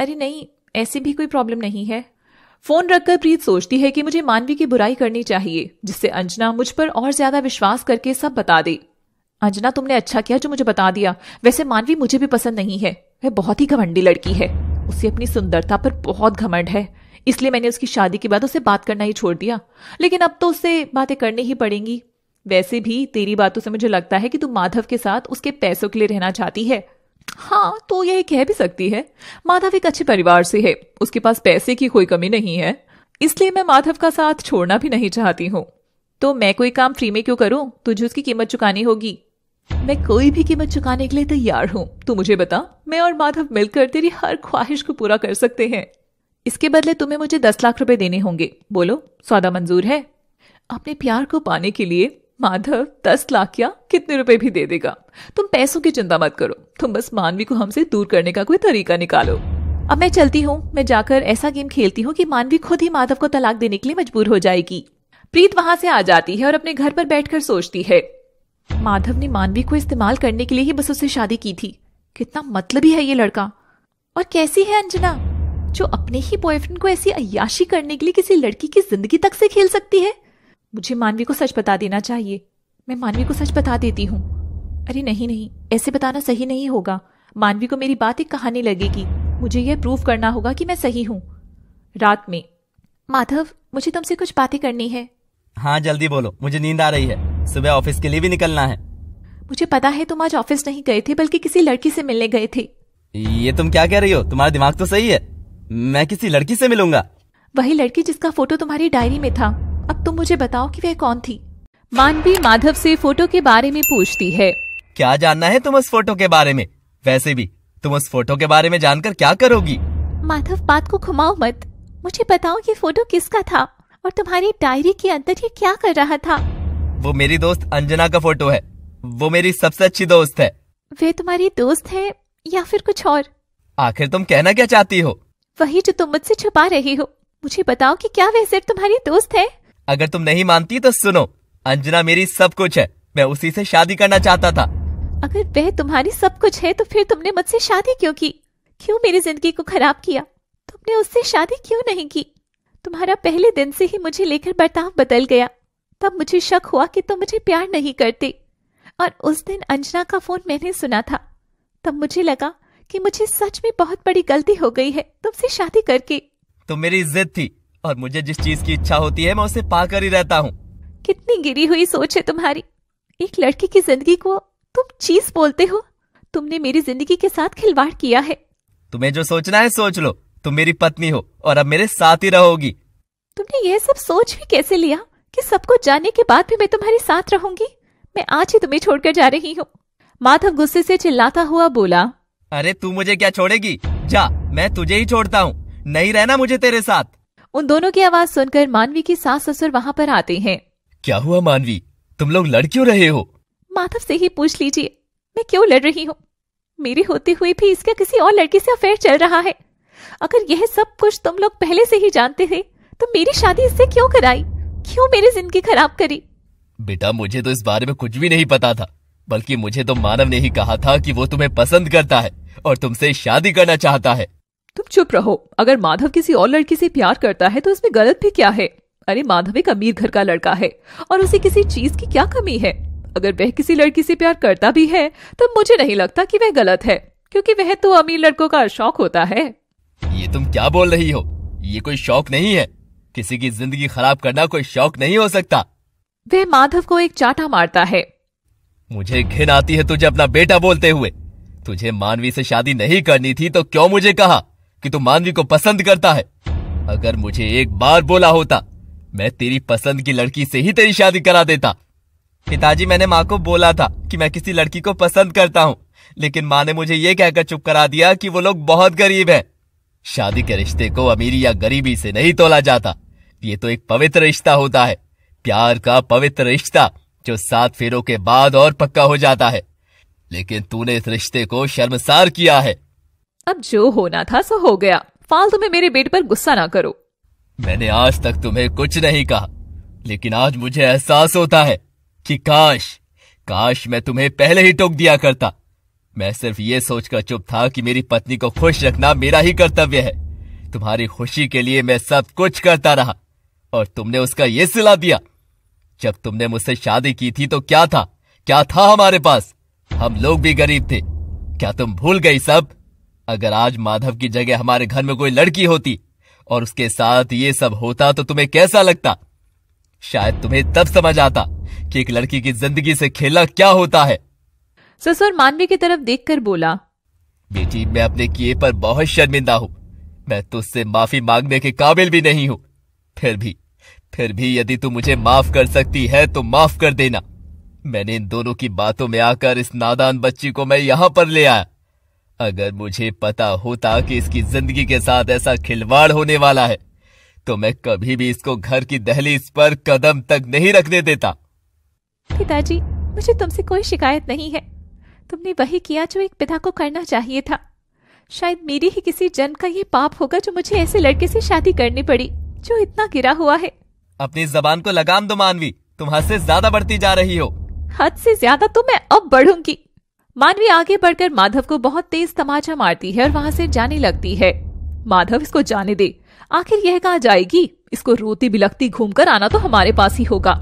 अरे नहीं, ऐसी भी कोई प्रॉब्लम नहीं है। फ़ोन रखकर प्रीत सोचती है कि मुझे मानवी की बुराई करनी चाहिए, जिससे अंजना मुझ पर और ज़्यादा विश्वास करके सब बता दे। अंजना, तुमने अच्छा किया जो मुझे बता दिया। वैसे मानवी मुझे भी पसंद नहीं है। वह बहुत ही घमंडी लड़की है। उसे अपनी सुंदरता पर बहुत घमंड है। इसलिए मैंने उसकी शादी के बाद उसे बात करना ही छोड़ दिया। लेकिन अब तो उससे बातें करनी ही पड़ेंगी। वैसे भी तेरी बातों से मुझे लगता है कि तू माधव के साथ उसके पैसों के लिए रहना चाहती है। हाँ तो यह कह भी सकती है, माधव एक अच्छे परिवार से है, उसके पास पैसे की कोई कमी नहीं है, इसलिए मैं माधव का साथ छोड़ना भी नहीं चाहती हूँ। तो मैं कोई काम फ्री में क्यों करूँ? तुझे उसकी कीमत चुकानी होगी। मैं कोई भी कीमत चुकाने के लिए तैयार हूँ। तू मुझे बता, मैं और माधव मिलकर तेरी हर ख्वाहिश को पूरा कर सकते हैं। इसके बदले तुम्हें मुझे दस लाख रुपए देने होंगे। बोलो, सौदा मंजूर है? अपने प्यार को पाने के लिए माधव, दस लाख या कितने रुपए भी दे देगा। तुम पैसों की चिंता मत करो। तुम बस मानवी को हमसे दूर करने का कोई तरीका निकालो। अब मैं चलती हूँ। मैं जाकर ऐसा गेम खेलती हूँ कि मानवी खुद ही माधव को तलाक देने के लिए मजबूर हो जाएगी। प्रीत वहाँ से आ जाती है और अपने घर पर बैठकर सोचती है। माधव ने मानवी को इस्तेमाल करने के लिए ही बस उससे शादी की थी। कितना मतलबी है ये लड़का। और कैसी है अंजना? जो अपने ही बॉयफ्रेंड को ऐसी अयाशी करने के लिए किसी लड़की की ज़िंदगी तक से खेल सकती है? मुझे मानवी को सच बता देना चाहिए। मैं मानवी को सच बता देती हूँ। अरे नहीं नहीं ऐसे बताना सही नहीं होगा। मानवी को मेरी बात एक कहानी लगेगी। मुझे यह प्रूव करना होगा कि मैं सही हूँ। रात में। माधव मुझे तुमसे कुछ बातें करनी है। हाँ जल्दी बोलो। मुझे नींद आ रही है। सुबह ऑफ़िस के लिए भी निकलना है। मुझे पता है तुम आज ऑफ़िस नहीं गए थे बल्कि किसी लड़की से मिलने गए थे। ये तुम क्या कह रही हो? तुम्हारा दिमाग तो सही है। मैं किसी लड़की से मिलूँगा। वही लड़की जिसका फ़ोटो तुम्हारी डायरी में था। अब तुम मुझे बताओ कि वह कौन थी? मानवी माधव से फ़ोटो के बारे में पूछती है। क्या जानना है तुम उस फ़ोटो के बारे में? वैसे भी तुम उस फ़ोटो के बारे में जानकर क्या करोगी? माधव बात को घुमाओ मत। मुझे बताओ ये फ़ोटो किसका था? और तुम्हारी डायरी के अंदर ये क्या कर रहा था? वो मेरी दोस्त अंजना का फ़ोटो है। वो मेरी सबसे अच्छी दोस्त है। वे तुम्हारी दोस्त है या फिर कुछ और? आखिर तुम कहना क्या चाहती हो? वही जो तुम मुझसे छुपा रही हो। मुझे बताओ कि क्या वह सिर्फ़ तुम्हारी दोस्त है? अगर तुम नहीं मानती तो सुनो अंजना मेरी सब कुछ है। मैं उसी से शादी करना चाहता था। अगर वह तुम्हारी सब कुछ है तो फिर तुमने मुझसे शादी क्यों की? क्यों मेरी ज़िंदगी को खराब किया? तुमने उससे शादी क्यों नहीं की? तुम्हारा पहले दिन से ही मुझे लेकर बर्ताव बदल गया। तब मुझे शक हुआ कि तुम मुझे प्यार नहीं करते। और उस दिन अंजना का फ़ोन मैंने सुना था। तब मुझे लगा कि मुझे सच में बहुत बड़ी गलती हो गई है तुमसे शादी करके। तो मेरी जिद थी। और मुझे जिस चीज़ की इच्छा होती है मैं उसे पाकर ही रहता हूँ। कितनी गिरी हुई सोच है तुम्हारी। एक लड़की की ज़िंदगी को तुम चीज़ बोलते हो। तुमने मेरी ज़िंदगी के साथ खिलवाड़ किया है। तुम्हें जो सोचना है सोच लो। तुम मेरी पत्नी हो और अब मेरे साथ ही रहोगी। तुमने यह सब सोच भी कैसे लिया कि सबको जानने के बाद भी मैं तुम्हारे साथ रहूँगी? मैं आज ही तुम्हें छोड़कर जा रही हूँ। माधव गुस्से से चिल्लाता हुआ बोला अरे तू मुझे क्या छोड़ेगी? जा मैं तुझे ही छोड़ता हूँ। नहीं रहना मुझे तेरे साथ। उन दोनों की आवाज़ सुनकर मानवी की सास ससुर वहाँ पर आते हैं। क्या हुआ मानवी? तुम लोग लड़ क्यों रहे हो? माधव से ही पूछ लीजिए मैं क्यों लड़ रही हूँ? मेरे होते हुए भी इसका किसी और लड़की से अफेयर चल रहा है। अगर यह सब कुछ तुम लोग पहले से ही जानते थे तो मेरी शादी इससे क्यों कराई? क्यों मेरी ज़िंदगी खराब करी? बेटा मुझे तो इस बारे में कुछ भी नहीं पता था बल्कि मुझे तो मानव ने ही कहा था कि वो तुम्हें पसंद करता है और तुमसे शादी करना चाहता है। तुम चुप रहो। अगर माधव किसी और लड़की से प्यार करता है तो इसमें गलत भी क्या है? अरे माधव एक अमीर घर का लड़का है और उसे किसी चीज़ की क्या कमी है? अगर वह किसी लड़की से प्यार करता भी है तो मुझे नहीं लगता कि वह गलत है क्योंकि वह तो अमीर लड़कों का शौक होता है। ये तुम क्या बोल रही हो? ये कोई शौक नहीं है। किसी की ज़िंदगी खराब करना कोई शौक नहीं हो सकता। वह माधव को एक चाटा मारता है। मुझे घिन आती है तुझे अपना बेटा बोलते हुए। तुझे मानवी से शादी नहीं करनी थी तो क्यों मुझे कहा? कि तू मानवी को पसंद करता है। अगर मुझे एक बार बोला होता, मैं तेरी पसंद की लड़की से ही तेरी शादी करा देता। पिताजी, मैंने माँ को बोला था कि मैं किसी लड़की को पसंद करता हूँ, लेकिन माँ ने मुझे ये कहकर चुप करा दिया कि वो लोग बहुत गरीब हैं। शादी के रिश्ते को अमीरी या गरीबी से नहीं तोला जाता। ये तो एक पवित्र रिश्ता होता है, प्यार का पवित्र रिश्ता, जो सात फेरों के बाद और पक्का हो जाता है। लेकिन तूने इस रिश्ते को शर्मसार किया है। अब जो होना था सो हो गया। फालतू में मेरे बेटे पर गुस्सा ना करो। मैंने आज तक तुम्हें कुछ नहीं कहा, लेकिन आज मुझे एहसास होता है कि काश काश मैं तुम्हें पहले ही टोक दिया करता। मैं सिर्फ़ ये सोचकर चुप था कि मेरी पत्नी को खुश रखना मेरा ही कर्तव्य है। तुम्हारी खुशी के लिए मैं सब कुछ करता रहा, और तुमने उसका ये सिला दिया। जब तुमने मुझसे शादी की थी तो क्या था? क्या था हमारे पास? हम लोग भी गरीब थे। क्या तुम भूल गई सब? अगर आज माधव की जगह हमारे घर में कोई लड़की होती और उसके साथ ये सब होता तो तुम्हें कैसा लगता? शायद तुम्हें तब समझ आता कि एक लड़की की ज़िंदगी से खेलना क्या होता है। ससुर मानवी की तरफ़ देखकर बोला बेटी मैं अपने किए पर बहुत शर्मिंदा हूँ। मैं तुझसे माफ़ी मांगने के काबिल भी नहीं हूँ। फिर भी फिर भी यदि तू मुझे माफ़ कर सकती है तो माफ़ कर देना। मैंने इन दोनों की बातों में आकर इस नादान बच्ची को मैं यहाँ पर ले आया। अगर मुझे पता होता कि इसकी ज़िंदगी के साथ ऐसा खिलवाड़ होने वाला है तो मैं कभी भी इसको घर की दहलीज पर कदम तक नहीं रखने देता। पिताजी मुझे तुमसे कोई शिकायत नहीं है। तुमने वही किया जो एक पिता को करना चाहिए था। शायद मेरी ही किसी जन्म का ये पाप होगा जो मुझे ऐसे लड़के से शादी करनी पड़ी जो इतना गिरा हुआ है। अपनी जबान को लगाम दो मानवी। तुम हद से ज़्यादा बढ़ती जा रही हो। हद से ज़्यादा तो मैं अब बढ़ूँगी। मानवी आगे बढ़कर माधव को बहुत तेज तमाचा मारती है और वहाँ से जाने लगती है। माधव, इसको जाने दे। आखिर यह कहा जाएगी? इसको रोती बिलखती घूमकर आना तो हमारे पास ही होगा।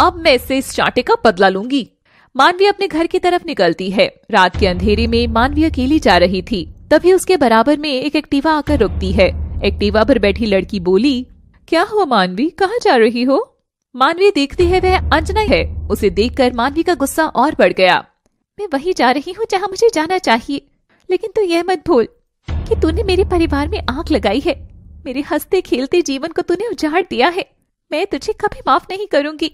अब मैं इससे इस चाटे का बदला लूँगी। मानवी अपने घर की तरफ़ निकलती है। रात के अंधेरे में मानवी अकेली जा रही थी। तभी उसके बराबर में एक एक्टिवा आकर रुकती है। एक्टिवा पर बैठी लड़की बोली, क्या हुआ मानवी? कहाँ जा रही हो? मानवी देखती है वह अंजना है। उसे देखकर मानवी का गुस्सा और बढ़ गया। मैं वही जा रही हूँ जहाँ मुझे जाना चाहिए। लेकिन तू तो यह मत भूल कि तूने मेरे परिवार में आँख लगाई है। मेरे हँसते खेलते जीवन को तूने उजाड़ दिया है। मैं तुझे कभी माफ़ नहीं करूँगी।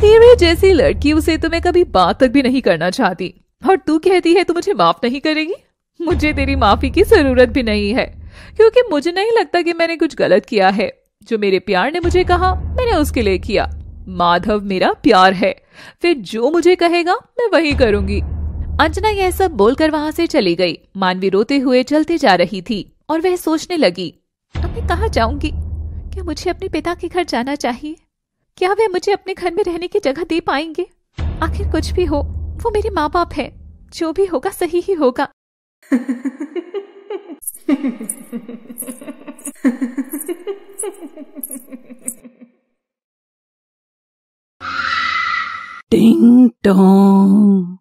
तेरे जैसी लड़की उसे तो मैं कभी बात तक भी नहीं करना चाहती। और तू कहती है तू मुझे माफ़ नहीं करेगी? मुझे तेरी माफ़ी की ज़रूरत भी नहीं है। क्योंकि मुझे नहीं लगता कि मैंने कुछ गलत किया है। जो मेरे प्यार ने मुझे कहा, मैंने उसके लिए किया। माधव मेरा प्यार है। फिर जो मुझे कहेगा, मैं वही करूँगी। अंजना यह सब बोलकर वहाँ से चली गई। मानवी रोते हुए चलते जा रही थी और वह सोचने लगी, अब मैं कहा जाऊँगी? क्या मुझे अपने पिता के घर जाना चाहिए? क्या वे मुझे अपने घर में रहने की जगह दे पाएँगे? आखिर कुछ भी हो, वो मेरे माँ बाप है। जो भी होगा, सही ही होगा। टिंग टोंग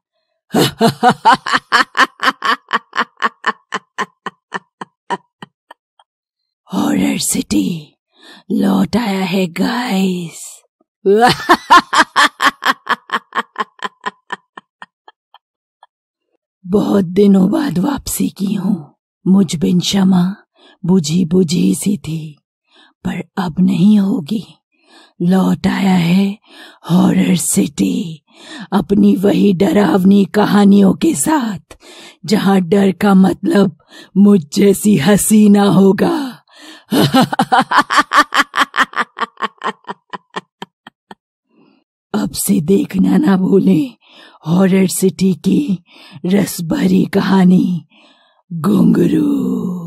हॉरर सिटी लौट आया है गाइस बहुत दिनों बाद वापसी की हूँ। मुझ बिन क्षमा बुझी बुझी सी थी, पर अब नहीं होगी। लौट आया है हॉरर सिटी अपनी वही डरावनी कहानियों के साथ, जहाँ डर का मतलब मुझ जैसी हसीना होगा। अब से देखना ना भूलें हॉरर सिटी की रस भरी कहानी घुंगरू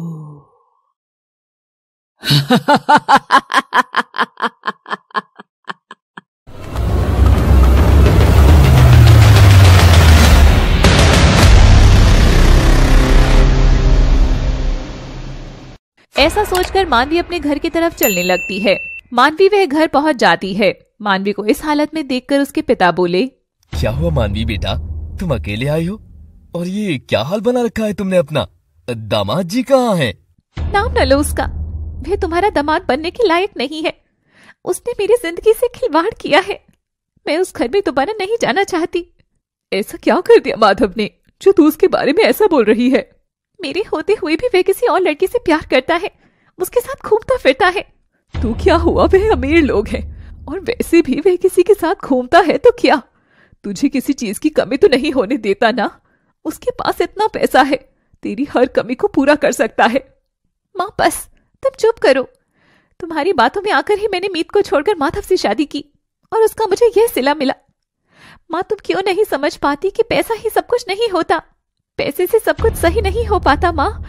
ऐसा सोचकर मानवी अपने घर की तरफ़ चलने लगती है। मानवी वह घर पहुँच जाती है। मानवी को इस हालत में देखकर उसके पिता बोले क्या हुआ मानवी बेटा? तुम अकेले आई हो? और ये क्या हाल बना रखा है तुमने अपना? दामाद जी कहाँ है? नाम न लो उसका। वह तुम्हारा दामाद बनने के लायक नहीं है। उसने मेरी ज़िंदगी से खिलवाड़ किया है। मैं उस घर में दोबारा नहीं जाना चाहती। ऐसा क्या कर दिया माधव ने, जो तू उसके बारे में ऐसा बोल रही है? मेरे होते हुए भी वह किसी और लड़की से प्यार करता है, उसके साथ घूमता फिरता है। तू क्या हुआ? वे अमीर लोग हैं, और वैसे भी वे किसी के साथ घूमता है तो क्या? तुझे किसी चीज़ की कमी तो नहीं होने देता ना? उसके पास इतना पैसा है, तेरी हर कमी को पूरा कर सकता है। माँ, बस। तुम चुप करो। तुम्हारी बातों में आकर ही मैंने मीत को छोड़कर माधव से शादी की और उसका मुझे यह सिला मिला। माँ, तुम क्यों नहीं समझ पाती कि पैसा ही सब कुछ नहीं होता? पैसे से सब कुछ सही नहीं हो पाता, माँ।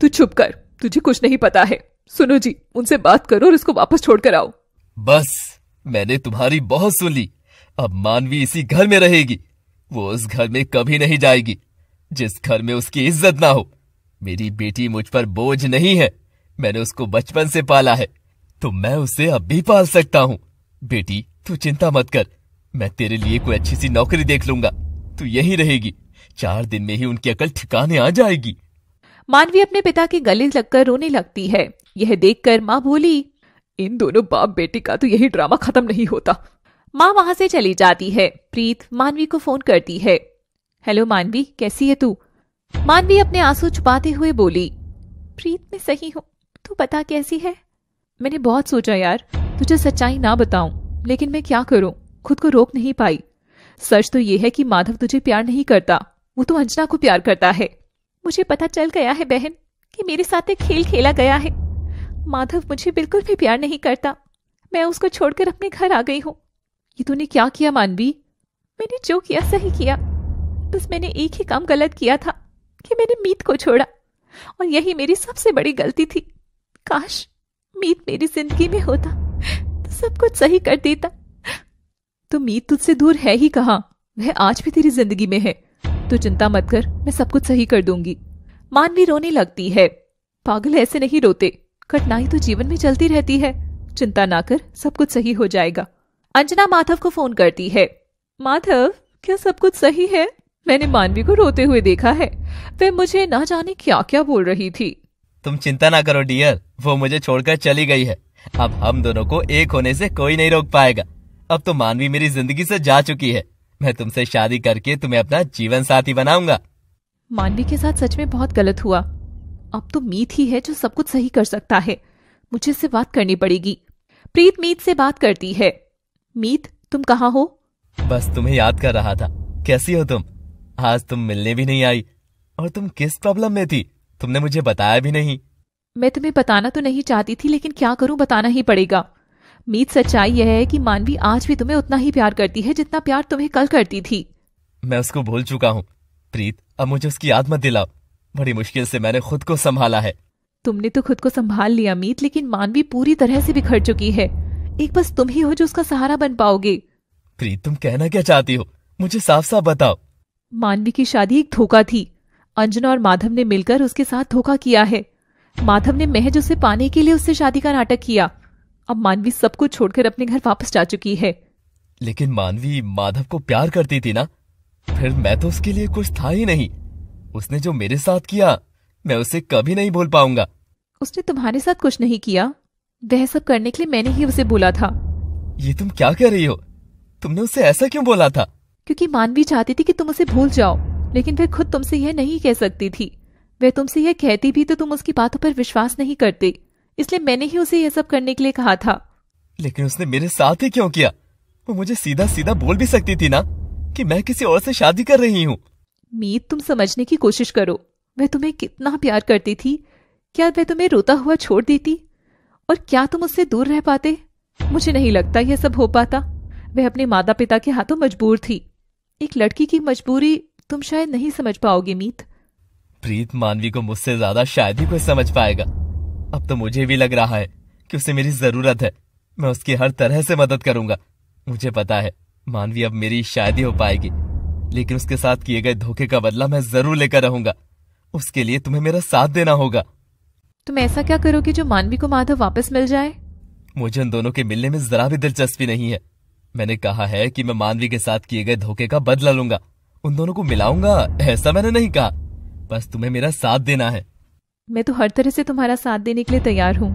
तू चुप कर, तुझे कुछ नहीं पता है। सुनो जी, उनसे बात करो और इसको वापस छोड़कर आओ। बस, मैंने तुम्हारी बहुत सुन ली। अब मानवी इसी घर में रहेगी। वो उस घर में कभी नहीं जाएगी। जिस घर में उसकी इज़्ज़त ना हो। मेरी बेटी मुझ पर बोझ नहीं है। मैंने उसको बचपन से पाला है तो मैं उसे अब भी पाल सकता हूँ। बेटी, तू चिंता मत कर, मैं तेरे लिए कोई अच्छी सी नौकरी देख लूँगा, तू यही रहेगी, चार दिन में ही उनकी अकल ठिकाने आ जाएगी। मानवी अपने पिता के गले लगकर रोने लगती है। यह देखकर माँ बोली, इन दोनों बाप बेटी का तो यही ड्रामा खत्म नहीं होता। माँ वहाँ से चली जाती है। प्रीत मानवी को फ़ोन करती है। हेलो मानवी, कैसी है तू? मानवी अपने आँसू छुपाते हुए बोली, प्रीत मैं सही हूँ। तू बता कैसी है? मैंने बहुत सोचा यार, तुझे सच्चाई ना बताऊँ, लेकिन मैं क्या करूँ? खुद को रोक नहीं पाई। सच तो यह है कि माधव तुझे प्यार नहीं करता, वो तो अंजना को प्यार करता है। मुझे पता चल गया है बहन कि मेरे साथ एक खेल खेला गया है। माधव मुझे बिल्कुल भी प्यार नहीं करता। मैं उसको छोड़कर अपने घर आ गई हूँ। ये तूने क्या किया मानवी? मैंने जो किया सही किया। बस मैंने एक ही काम गलत किया था कि मैंने मीत को छोड़ा। और यही मेरी सबसे बड़ी गलती थी। काश मीत मेरी ज़िंदगी में होता तो सब कुछ सही कर देता। तो मीत तुझसे दूर है ही कहा? वह आज भी तेरी ज़िंदगी में है। तो चिंता मत कर, मैं सब कुछ सही कर दूँगी। मानवी रोने लगती है। पागल ऐसे नहीं रोते। कठिनाई तो जीवन में चलती रहती है। चिंता ना कर, सब कुछ सही हो जाएगा। अंजना माधव को फ़ोन करती है। माधव, क्या सब कुछ सही है? मैंने मानवी को रोते हुए देखा है। वह मुझे ना जाने क्या क्या बोल रही थी। तुम चिंता ना करो डियर वो मुझे छोड़कर चली गई है। अब हम दोनों को एक होने से कोई नहीं रोक पाएगा। अब तो मानवी मेरी ज़िंदगी से जा चुकी है। मैं तुमसे शादी करके तुम्हें अपना जीवन साथी बनाऊँगा। मानवी के साथ सच में बहुत गलत हुआ। अब तो मीत ही है जो सब कुछ सही कर सकता है। मुझे इससे बात करनी पड़ेगी। प्रीत मीत से बात करती है। मीत तुम कहाँ हो? बस तुम्हें याद कर रहा था। कैसी हो तुम? आज तुम मिलने भी नहीं आई। और तुम किस प्रॉब्लम में थी? तुमने मुझे बताया भी नहीं। मैं तुम्हें बताना तो नहीं चाहती थी लेकिन क्या करूँ बताना ही पड़ेगा। मीत सच्चाई यह है कि मानवी आज भी तुम्हें उतना ही प्यार करती है जितना प्यार तुम्हें कल करती थी। मैं उसको भूल चुका हूँ। प्रीत अब मुझे उसकी याद मत दिलाओ। बड़ी मुश्किल से मैंने खुद को संभाला है। तुमने तो खुद को संभाल लिया मीत लेकिन मानवी पूरी तरह से बिखर चुकी है। एक बस तुम ही हो जो उसका सहारा बन पाओगे। प्रीत तुम कहना क्या चाहती हो? मुझे साफ़ साफ़ बताओ। मानवी की शादी एक धोखा थी। अंजना और माधव ने मिलकर उसके साथ धोखा किया है। माधव ने महज उसे पाने के लिए उससे शादी का नाटक किया। अब मानवी सब कुछ छोड़कर अपने घर वापस जा चुकी है। लेकिन मानवी माधव को प्यार करती थी ना? फिर मैं तो उसके लिए कुछ था ही नहीं। उसने जो मेरे साथ किया मैं उसे कभी नहीं भूल पाऊँगा। उसने तुम्हारे साथ कुछ नहीं किया। वह सब करने के लिए मैंने ही उसे बोला था। ये तुम क्या कह रही हो? तुमने उसे ऐसा क्यों बोला था? क्योंकि मानवी चाहती थी कि तुम उसे भूल जाओ। लेकिन वह खुद तुमसे यह नहीं कह सकती थी। वह तुमसे यह कहती भी तो तुम उसकी बातों पर विश्वास नहीं करते। इसलिए मैंने ही उसे यह सब करने के लिए कहा था। लेकिन उसने मेरे साथ ही क्यों किया? वो मुझे सीधा सीधा बोल भी सकती थी ना कि मैं किसी और से शादी कर रही हूँ। मीत तुम समझने की कोशिश करो। वह तुम्हें कितना प्यार करती थी। क्या वह तुम्हें रोता हुआ छोड़ देती? और क्या तुम उससे दूर रह पाते? मुझे नहीं लगता यह सब हो पाता। वह अपने माता पिता के हाथों मजबूर थी। एक लड़की की मजबूरी तुम शायद नहीं समझ पाओगे मीत। प्रीत मानवी को मुझसे ज़्यादा शायद ही कोई समझ पाएगा। अब तो मुझे भी लग रहा है कि उसे मेरी ज़रूरत है। मैं उसकी हर तरह से मदद करूँगा। मुझे पता है मानवी अब मेरी शादी हो पाएगी। लेकिन उसके साथ किए गए धोखे का बदला मैं ज़रूर लेकर रहूँगा। उसके लिए तुम्हें मेरा साथ देना होगा। तुम ऐसा क्या करोगे जो मानवी को माधव वापस मिल जाए? मुझे उन दोनों के मिलने में जरा भी दिलचस्पी नहीं है। मैंने कहा है कि मैं मानवी के साथ किए गए धोखे का बदला लूँगा। उन दोनों को मिलाऊँगा, ऐसा मैंने नहीं कहा। बस तुम्हें मेरा साथ देना है। मैं तो हर तरह से तुम्हारा साथ देने के लिए तैयार हूँ।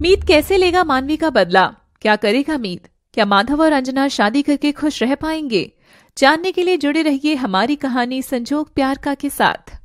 मीत कैसे लेगा मानवी का बदला? क्या करेगा मीत? क्या माधव और अंजना शादी करके खुश रह पाएँगे? जानने के लिए जुड़े रहिए हमारी कहानी संजोग प्यार का के साथ।